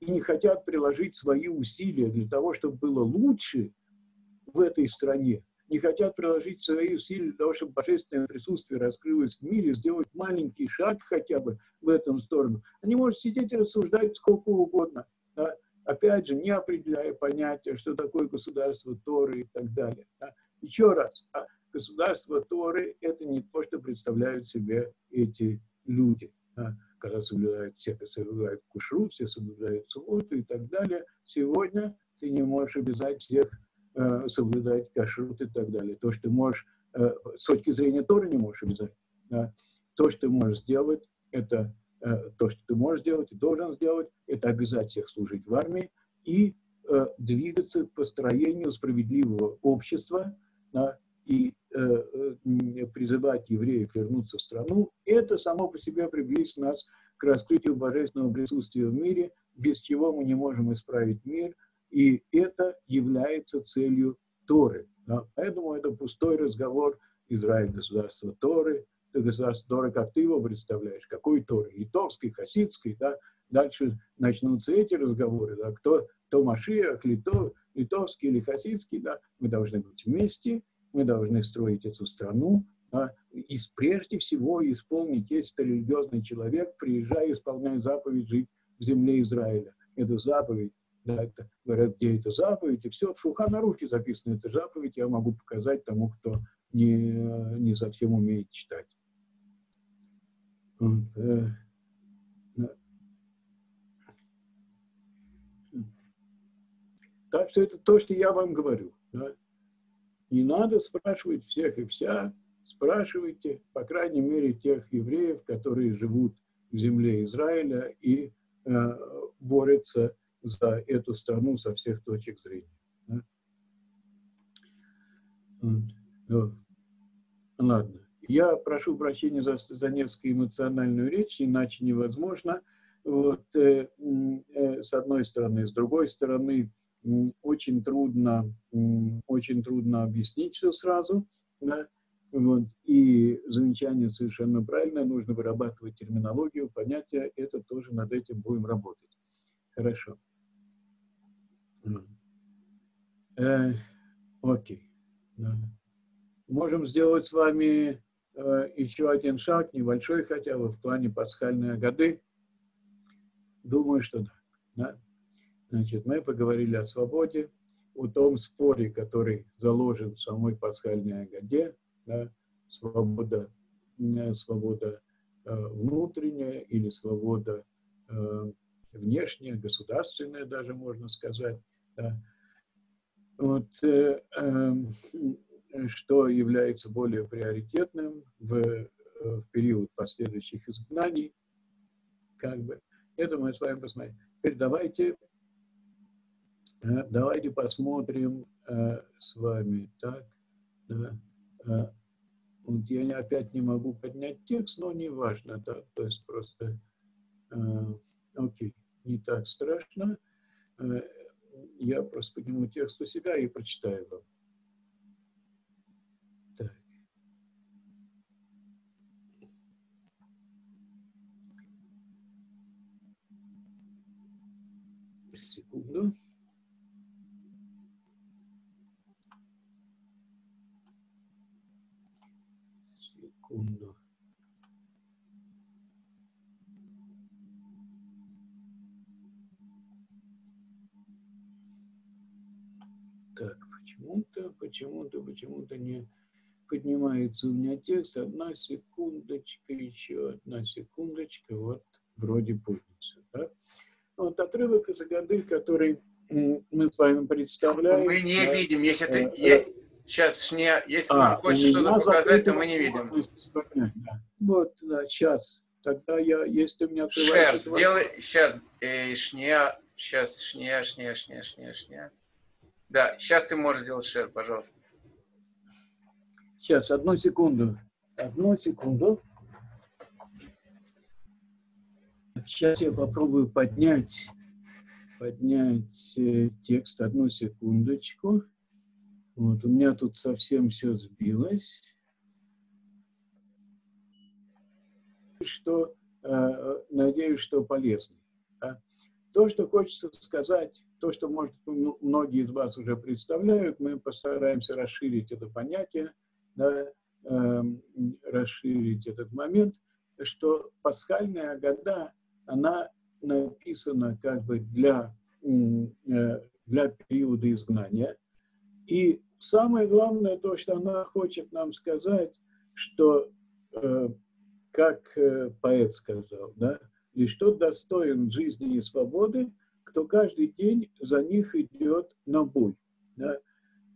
и не хотят приложить свои усилия для того, чтобы было лучше в этой стране, не хотят приложить свои усилия для того, чтобы божественное присутствие раскрылось в мире, сделать маленький шаг хотя бы в этом сторону. Они могут сидеть и рассуждать сколько угодно. Да? Опять же, не определяя понятия, что такое государство Торы и так далее. Да. Еще раз, а государство Торы – это не то, что представляют себе эти люди. Да. Когда соблюдают, все соблюдают кушру, все соблюдают субботу и так далее. Сегодня ты не можешь обязать всех э, соблюдать кашрут и так далее. То, что можешь, э, с точки зрения Торы не можешь обязать. Да. То, что можешь сделать, это то, что ты можешь сделать и должен сделать, это обязать всех служить в армии и э, двигаться к построению справедливого общества да, и э, призывать евреев вернуться в страну. Это само по себе приблизит нас к раскрытию божественного присутствия в мире, без чего мы не можем исправить мир, и это является целью Торы. Да. Поэтому это пустой разговор Израиль государство Торы, государство Тора, как ты его представляешь, какой Торы, литовской, хасидской, да, дальше начнутся эти разговоры, да, кто, кто Машиах, литов, литовский или хасидский, да, мы должны быть вместе, мы должны строить эту страну, да, и прежде всего исполнить, если ты религиозный человек, приезжай, исполняй заповедь жить в земле Израиля. Это заповедь, да, это, говорят, где это заповедь, и все, в Шуханарухе записано, это заповедь, я могу показать тому, кто не, не совсем умеет читать. Э, так что это то, что я вам говорю. Да? Не надо спрашивать всех и вся, спрашивайте, по крайней мере, тех евреев, которые живут в земле Израиля и э, борются за эту страну со всех точек зрения. Да? Ну, ладно. Я прошу прощения за, за несколько эмоциональную речь, иначе невозможно. Вот, э, э, с одной стороны. С другой стороны, э, очень трудно, очень трудно объяснить все сразу. Да? Вот. И замечание совершенно правильное. Нужно вырабатывать терминологию, понятия. Это тоже над этим будем работать. Хорошо. Э, окей. Можем сделать с вами э, еще один шаг, небольшой хотя бы, в плане пасхальной годы. Думаю, что да. да. Значит, мы поговорили о свободе, о том споре, который заложен в самой пасхальной годе, да, свобода, э, свобода э, внутренняя или свобода э, внешняя, государственная даже, можно сказать. Да. Вот, э, э, что является более приоритетным в, э, в период последующих изгнаний. Как бы. Это мы с вами посмотрим. Теперь давайте, давайте посмотрим с вами так. Да, вот я опять не могу поднять текст, но не важно, да, то есть просто, окей, не так страшно. Я просто подниму текст у себя и прочитаю вам. Секунду. Секунду. Так, почему-то, почему-то, почему-то не поднимается у меня текст. Одна секундочка, еще одна секундочка. Вот, вроде поднялся. Да? Вот отрывок из годы, который мы с вами представляем. Мы не да, видим, если ты... Э, я, сейчас, шня, если а, хочешь что-то показать, то мы не видим. Вот, да, сейчас. Тогда я, если у меня Шер, сделай, сейчас, э, шня, сейчас, шня, шня, шня, шня, шня. Да, сейчас ты можешь сделать шер, пожалуйста. Сейчас, одну секунду. Одну секунду. Сейчас я попробую поднять, поднять э, текст. Одну секундочку. Вот, у меня тут совсем все сбилось. Что, э, надеюсь, что полезно. То, что хочется сказать, то, что, может, многие из вас уже представляют, мы постараемся расширить это понятие, да, э, расширить этот момент, что пасхальная года она написана как бы для, э, для периода изгнания. И самое главное то, что она хочет нам сказать, что, э, как э, поэт сказал, да, лишь тот достоин жизни и свободы, кто каждый день за них идет на бой. Да?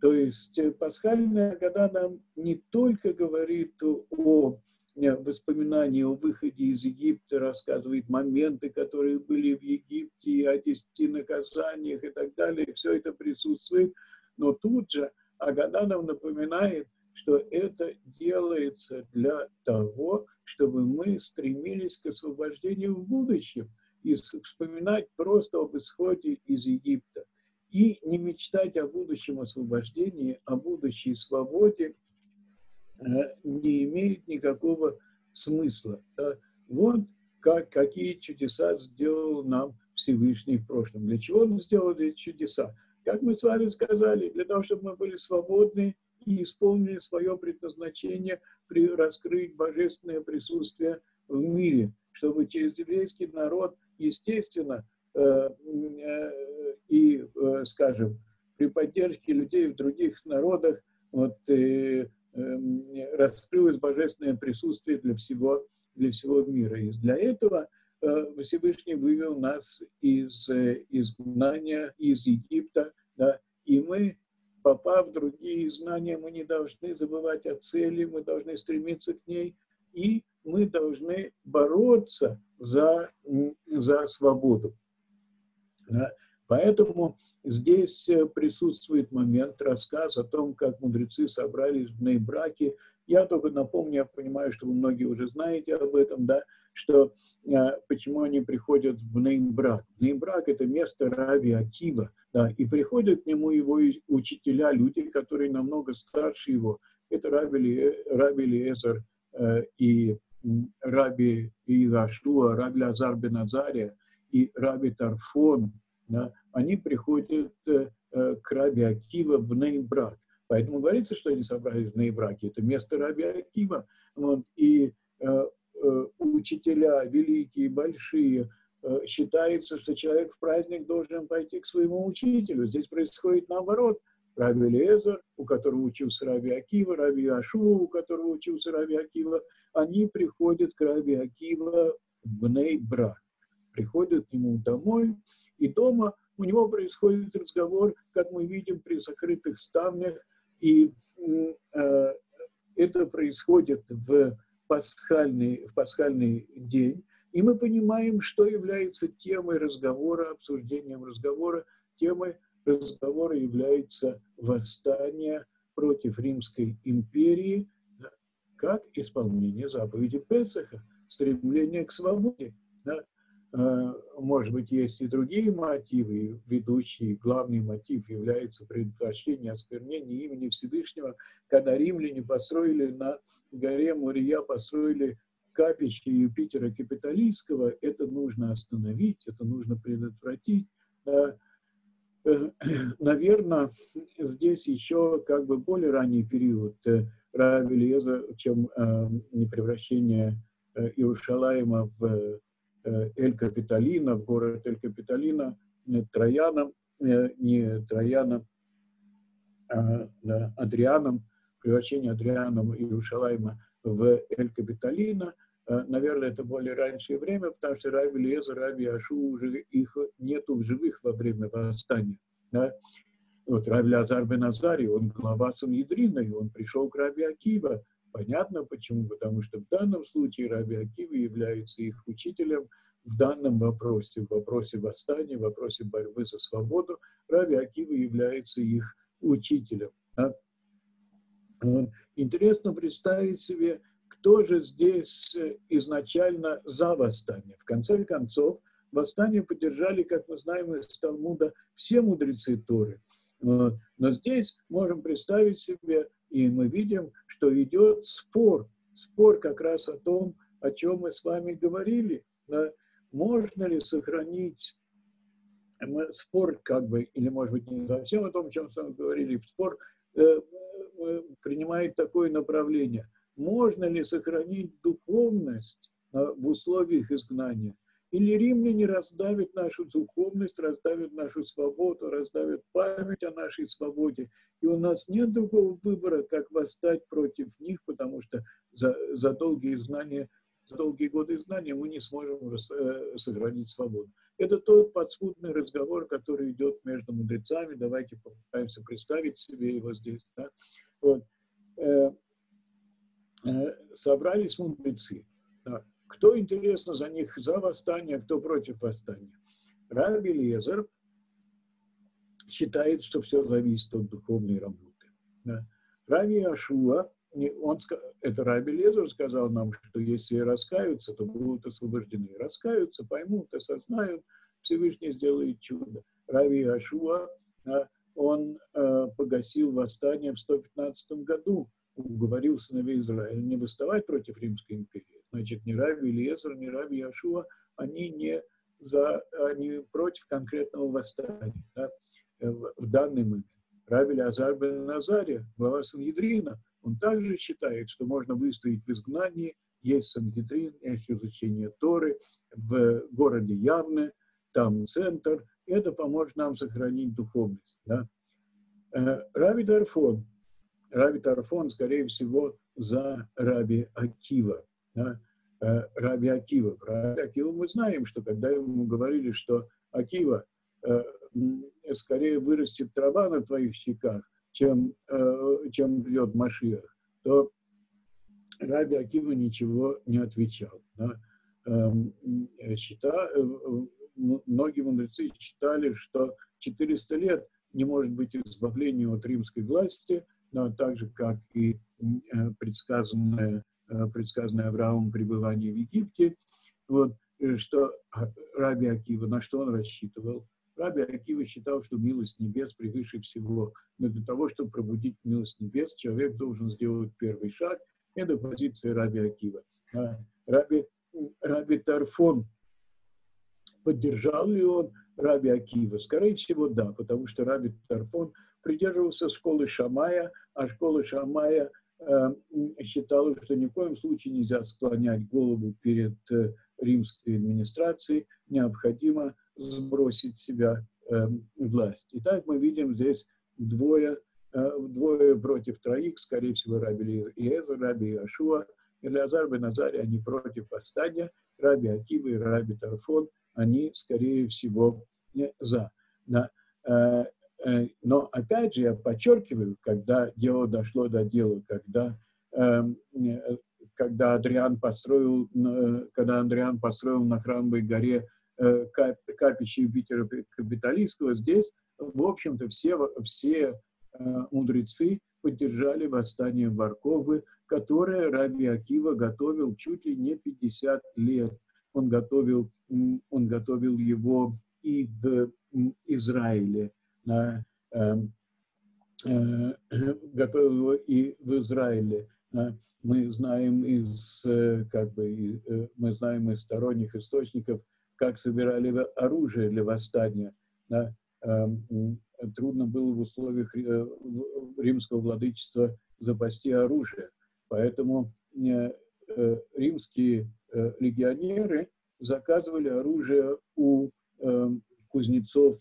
То есть пасхальная года нам не только говорит о воспоминания о выходе из Египта, рассказывает моменты, которые были в Египте, о десяти наказаниях и так далее. Все это присутствует. Но тут же Агаданов напоминает, что это делается для того, чтобы мы стремились к освобождению в будущем и вспоминать просто об исходе из Египта. И не мечтать о будущем освобождении, о будущей свободе, не имеет никакого смысла. Вот как, какие чудеса сделал нам Всевышний в прошлом. Для чего он сделал эти чудеса? Как мы с вами сказали, для того, чтобы мы были свободны и исполнили свое предназначение при раскрыть божественное присутствие в мире, чтобы через еврейский народ, естественно, э, э, и, скажем, при поддержке людей в других народах, вот, Эм, раскрылось божественное присутствие для всего, для всего мира. И для этого э, Всевышний вывел нас из э, изгнания, из Египта, да, и мы, попав в другие изгнания, мы не должны забывать о цели, мы должны стремиться к ней, и мы должны бороться за, за свободу. Да. Поэтому здесь присутствует момент, рассказ о том, как мудрецы собрались в Нейбраке. Я только напомню, я понимаю, что вы многие уже знаете об этом, да, что почему они приходят в Нейбрак. Нейбрак – это место Раби Акива, да, и приходят к нему его учителя, люди, которые намного старше его. Это Раби, Раби Лезер э, и Раби Игашуа, Раби Лазар Беназария и Раби Тарфон, они приходят э, к Раби Акива в Нейбрак. Поэтому говорится, что они собрались в Нейбраке. Это место Раби Акива. Вот, и э, э, учителя великие, большие, э, считается, что человек в праздник должен пойти к своему учителю. Здесь происходит наоборот. Раби Лезер, у которого учился Раби Акива, Раби Ашу, у которого учился Раби Акива, они приходят к Раби Акива в Нейбрак. Приходят к нему домой, и дома у него происходит разговор, как мы видим, при закрытых ставнях, и э, это происходит в пасхальный, в пасхальный день, и мы понимаем, что является темой разговора, обсуждением разговора. Темой разговора является восстание против Римской империи, как исполнение заповеди Песаха, стремление к свободе. Да? Э, может быть, есть и другие мотивы. Ведущий, главный мотив является предотвращение осквернения имени Всевышнего, когда римляне построили на горе Мурия, построили капище Юпитера Капитолийского, это нужно остановить, это нужно предотвратить. Э, Наверное, здесь еще как бы более ранний период Раби Леза, чем превращение Иерушалаема в Э, Эль Капитолина, в город Эль Капитолина, Трояном, э, не Трояном, а Адрианом, превращение Адрианом Иерушалайма в Эль Капитолина. Э, наверное, это более раннее время, потому что Раби Леза, Раби Ашу уже их нету в живых во время восстания. Да? Вот Раби Лазар бен он глава Санедрина, и он пришел к Раби Акива, Понятно почему, потому что в данном случае Раби Акива является их учителем в данном вопросе, в вопросе восстания, в вопросе борьбы за свободу. Раби Акива является их учителем. Да? Интересно представить себе, кто же здесь изначально за восстание. В конце концов, восстание поддержали, как мы знаем из Талмуда, все мудрецы Торы. Но здесь можем представить себе, и мы видим, что идет спор, спор как раз о том, о чем мы с вами говорили. Да? Можно ли сохранить спор, как бы, или, может быть, не совсем о том, о чем с вами говорили, спор э, э, принимает такое направление. Можно ли сохранить духовность э, в условиях изгнания? Или римляне раздавят нашу духовность, раздавят нашу свободу, раздавят память о нашей свободе. И у нас нет другого выбора, как восстать против них, потому что за, за долгие знания, за долгие годы знания мы не сможем уже э, сохранить свободу. Это тот подспудный разговор, который идет между мудрецами. Давайте попытаемся представить себе его здесь. Да? Вот. Э, э, собрались мудрецы. Да кто, интересно, за них за восстание, кто против восстания. Раби Лезер считает, что все зависит от духовной работы. Да. Раби Ашуа, он, это Раби Лезер сказал нам, что если раскаются, то будут освобождены. Раскаются, поймут, осознают, Всевышний сделает чудо. Раби Ашуа, он э, погасил восстание в 115 году, уговорил сыновей Израиля не восставать против Римской империи, Значит, ни Раби Илиезер, ни Раби Яшуа, они не за, они против конкретного восстания да, в, в данный момент. Раби Азар бен Назария, глава Сангидрина, он также считает, что можно выстоять в изгнании, есть Сангидрин, есть изучение Торы в городе Явне, там центр, это поможет нам сохранить духовность. Да. Э, Раби Тарфон, Раби Тарфон, скорее всего, за Раби Акива да, э, Раби Акива. Про Раби Акива мы знаем, что когда ему говорили, что Акива, э, скорее вырастет трава на твоих щеках, чем, э, чем придет Машиах, то Раби Акива ничего не отвечал. Да. Эм, счета, многие мудрецы считали, что 400 лет не может быть избавления от римской власти, но так же, как и предсказанное, предсказанное Авраамом пребывание в Египте. Вот, что Раби Акива, на что он рассчитывал? Раби Акива считал, что милость небес превыше всего. Но для того, чтобы пробудить милость небес, человек должен сделать первый шаг. Это позиция Раби Акива. А Раби, Раби Тарфон поддержал ли он Раби Акива? Скорее всего, да, потому что Раби Тарфон придерживался школы Шамая, а школа Шамая э, считала, что ни в коем случае нельзя склонять голову перед э, римской администрацией, необходимо сбросить себя э, власть. Итак, мы видим здесь двое, э, двое против троих, скорее всего, Раби Иеза, Раби Иошуа, Илиазар бен Азарий, они против восстания, Раби Акива и Раби Тарфон, они, скорее всего, за. Да. Э, э, но, опять же, я подчеркиваю, когда дело дошло до дела, когда эм, э, когда Адриан построил, когда Адриан построил на Храмовой горе Э, капище Юпитера Капитолийского, здесь, в общем-то, все, все э, мудрецы поддержали восстание Барковы, которое Раби Акива готовил чуть ли не 50 лет. Он готовил, он готовил его и в Израиле, да, э, э, готовил его и в Израиле. Да. Мы знаем из, э, как бы, мы знаем из сторонних источников, как собирали оружие для восстания. Эм, трудно было в условиях э, римского владычества запасти оружие. Поэтому э, э, римские легионеры заказывали оружие у эм, кузнецов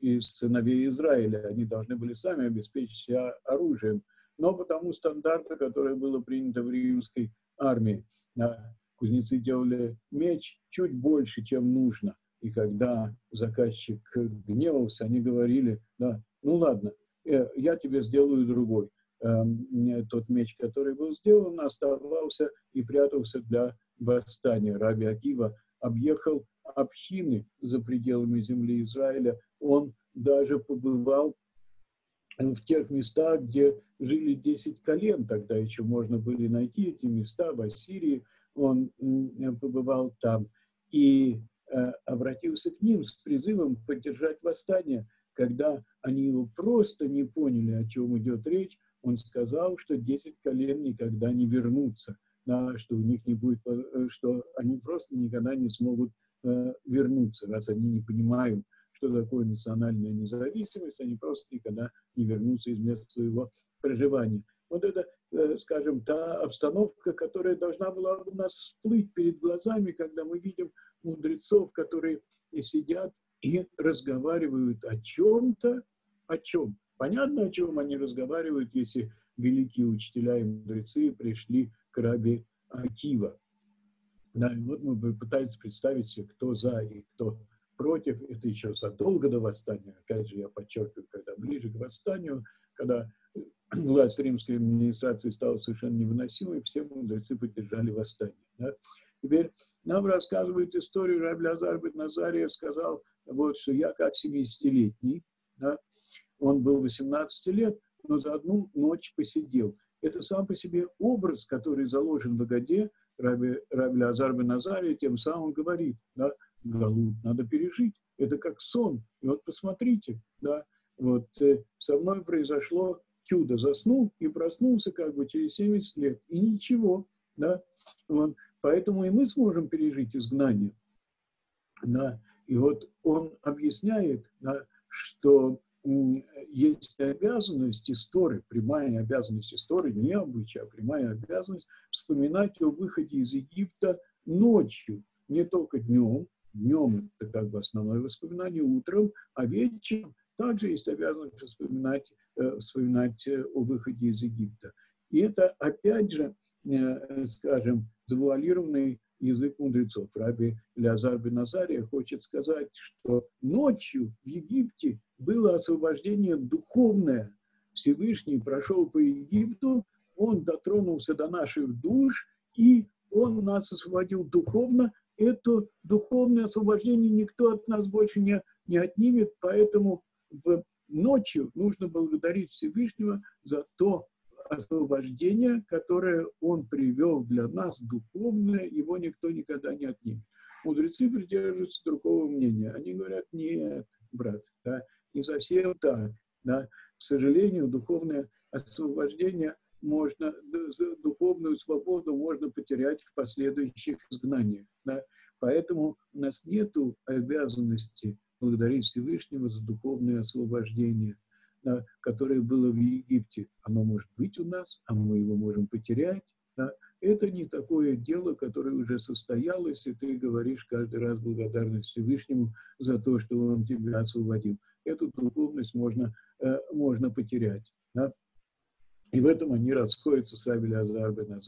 из сыновей Израиля. Они должны были сами обеспечить себя оружием. Но по тому стандарту, которое было принято в римской армии, кузнецы делали меч чуть больше, чем нужно. И когда заказчик гневался, они говорили, да, ну ладно, э, я тебе сделаю другой. Эм, тот меч, который был сделан, оставался и прятался для восстания. Раби Акива объехал общины за пределами земли Израиля. Он даже побывал в тех местах, где жили 10 колен. Тогда еще можно было найти эти места в Ассирии, он побывал там и э, обратился к ним с призывом поддержать восстание. Когда они его просто не поняли, о чем идет речь, он сказал, что 10 колен никогда не вернутся, да, что у них не будет, э, что они просто никогда не смогут э, вернуться, раз они не понимают, что такое национальная независимость, они просто никогда не вернутся из места своего проживания. Вот это Э, скажем, та обстановка, которая должна была у нас всплыть перед глазами, когда мы видим мудрецов, которые сидят и разговаривают о чем-то, о чем. Понятно, о чем они разговаривают, если великие учителя и мудрецы пришли к Раби Акива. Да, и вот мы пытаемся представить себе, кто за и кто против. Это еще задолго до восстания. Опять же, я подчеркиваю, когда ближе к восстанию, когда власть римской администрации стала совершенно невыносимой, все мудрецы поддержали восстание. Да? Теперь нам рассказывают историю Раби Лазар Назариев сказал, вот, что я как 70-летний, да, он был 18 лет, но за одну ночь посидел. Это сам по себе образ, который заложен в Агаде, Раби, Раби Лазар Назария тем самым говорит, да, Галут надо пережить, это как сон. И вот посмотрите, да, вот э, со мной произошло чудо, заснул и проснулся как бы через 70 лет, и ничего, да, вот, поэтому и мы сможем пережить изгнание, да, и вот он объясняет, да, что есть обязанность истории, прямая обязанность истории, не обычай, а прямая обязанность вспоминать о выходе из Египта ночью, не только днем, днем это как бы основное воспоминание, утром, а вечером также есть обязанность вспоминать, э, вспоминать э, о выходе из Египта. И это, опять же, э, скажем, завуалированный язык мудрецов. Раби Леозар бен Азария хочет сказать, что ночью в Египте было освобождение духовное. Всевышний прошел по Египту, он дотронулся до наших душ, и он нас освободил духовно, это духовное освобождение никто от нас больше не, не отнимет, поэтому в ночью нужно благодарить Всевышнего за то освобождение, которое Он привел для нас духовное, его никто никогда не отнимет. Мудрецы придерживаются другого мнения. Они говорят, нет, брат, да, не совсем так. Да. К сожалению, духовное освобождение можно, духовную свободу можно потерять в последующих изгнаниях. Да. Поэтому у нас нет обязанности благодарить Всевышнего за духовное освобождение, да, которое было в Египте. Оно может быть у нас, а мы его можем потерять. Да. Это не такое дело, которое уже состоялось, и ты говоришь каждый раз благодарность Всевышнему за то, что он тебя освободил. Эту духовность можно, э, можно потерять. Да? И в этом они расходятся с Раби Лазар бен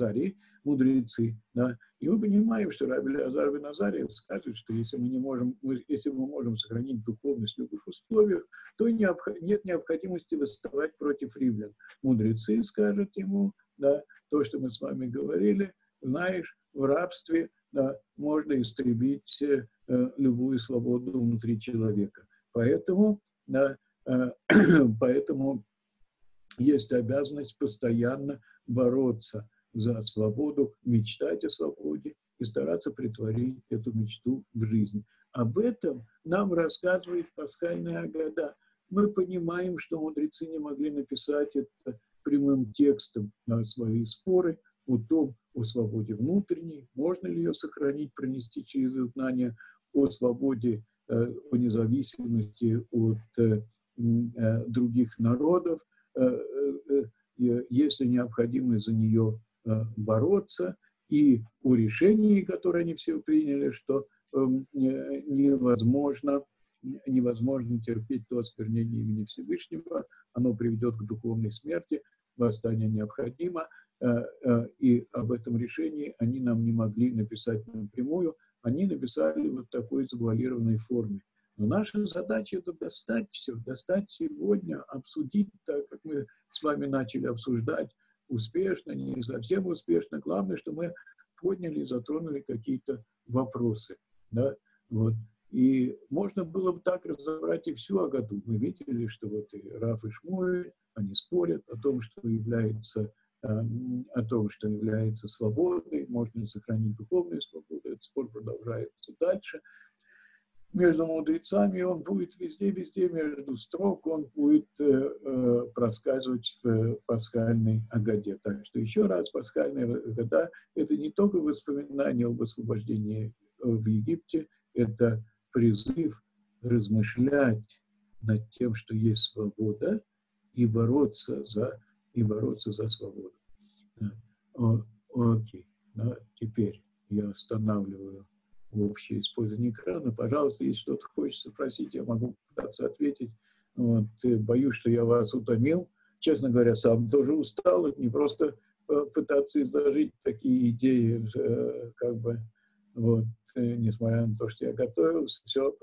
мудрецы. Да? И мы понимаем, что Раби Лазар бен Азари скажет, что если мы, не можем, если мы можем сохранить духовность в любых условиях, то нет необходимости восставать против римлян. Мудрецы скажут ему, да, то, что мы с вами говорили, знаешь, в рабстве да, можно истребить э, любую свободу внутри человека. Поэтому, да, э, поэтому есть обязанность постоянно бороться за свободу, мечтать о свободе и стараться притворить эту мечту в жизнь. Об этом нам рассказывает пасхальная Агада. Мы понимаем, что мудрецы не могли написать это прямым текстом на свои споры о том, о свободе внутренней, можно ли ее сохранить, пронести через изгнание, о свободе, э, о независимости от э, э, других народов – если необходимо за нее бороться, и у решений, которые они все приняли, что эм, невозможно, невозможно терпеть то осквернение имени Всевышнего, оно приведет к духовной смерти, восстание необходимо, и об этом решении они нам не могли написать напрямую, они написали вот такой завуалированной форме. Но наша задача это достать все, достать сегодня, обсудить так, как мы с вами начали обсуждать, успешно, не совсем успешно. Главное, что мы подняли и затронули какие-то вопросы. Да? Вот. И можно было бы так разобрать и всю Агаду. Мы видели, что вот и Раф и Шмуэль, они спорят о том, что является эм, о том, что является свободой, можно сохранить духовную свободу. Этот спор продолжается дальше между мудрецами, он будет везде-везде между строк, он будет э, э, проскальзывать в пасхальной Агаде. Так что еще раз, пасхальная Агада – это не только воспоминание об освобождении в Египте, это призыв размышлять над тем, что есть свобода, и бороться за, и бороться за свободу. О, окей, ну, теперь я останавливаю общее использование экрана. Пожалуйста, если что-то хочется спросить, я могу пытаться ответить. Вот. Э, боюсь, что я вас утомил. Честно говоря, сам тоже устал. Это не просто э, пытаться изложить такие идеи, э, как бы, вот, несмотря на то, что я готовился, все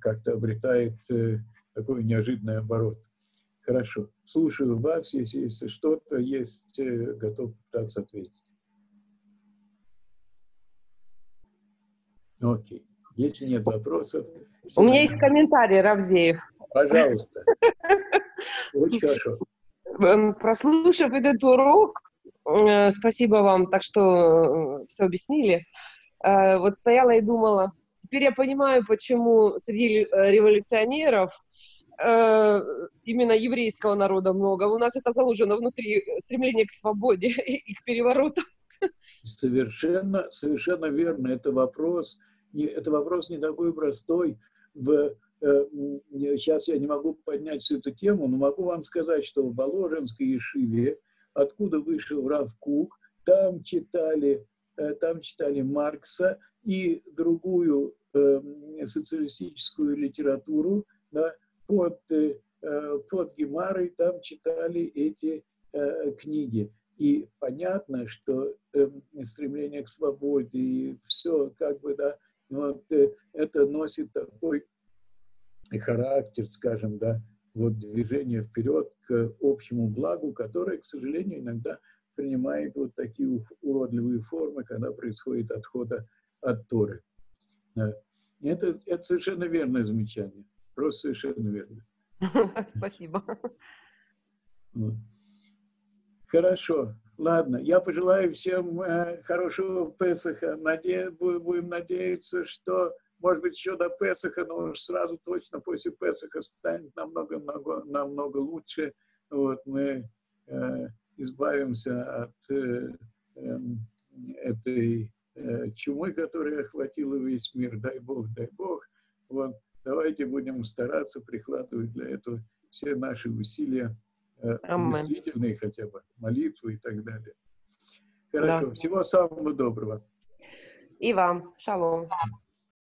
как-то обретает такой неожиданный оборот. Хорошо. Слушаю вас. Если, если что-то есть, готов пытаться ответить. Окей. Если нет вопросов... У меня есть комментарий, Равзеев. Пожалуйста. Очень хорошо. Эм, прослушав этот урок, э, спасибо вам, так что э, все объяснили. Э, вот стояла и думала, теперь я понимаю, почему среди революционеров именно еврейского народа много. У нас это заложено внутри стремление к свободе и к перевороту. Совершенно, совершенно верно. Это вопрос, это вопрос не такой простой. В, э, сейчас я не могу поднять всю эту тему, но могу вам сказать, что в Воложенской Ешиве, откуда вышел Рав Кук, там читали, э, там читали Маркса и другую э, социалистическую литературу, да, под, под Гемарой там читали эти книги. И понятно, что э, стремление к свободе и все, как бы, да, вот, э, это носит такой характер, скажем, да, вот движение вперед к общему благу, которое, к сожалению, иногда принимает вот такие уродливые формы, когда происходит отхода от Торы. Это, это совершенно верное замечание. Просто совершенно верно. Спасибо. Хорошо. Ладно, я пожелаю всем э, хорошего Песаха. Наде... Будем надеяться, что, может быть, еще до Песаха, но уж сразу точно после Песаха станет намного, намного, намного лучше. Вот мы э, избавимся от э, э, этой э, чумы, которая охватила весь мир. Дай Бог, дай Бог. Вот давайте будем стараться прикладывать для этого все наши усилия Амен. действительные хотя бы, молитву и так далее. Хорошо. Да. Всего самого доброго. И вам. Шалом.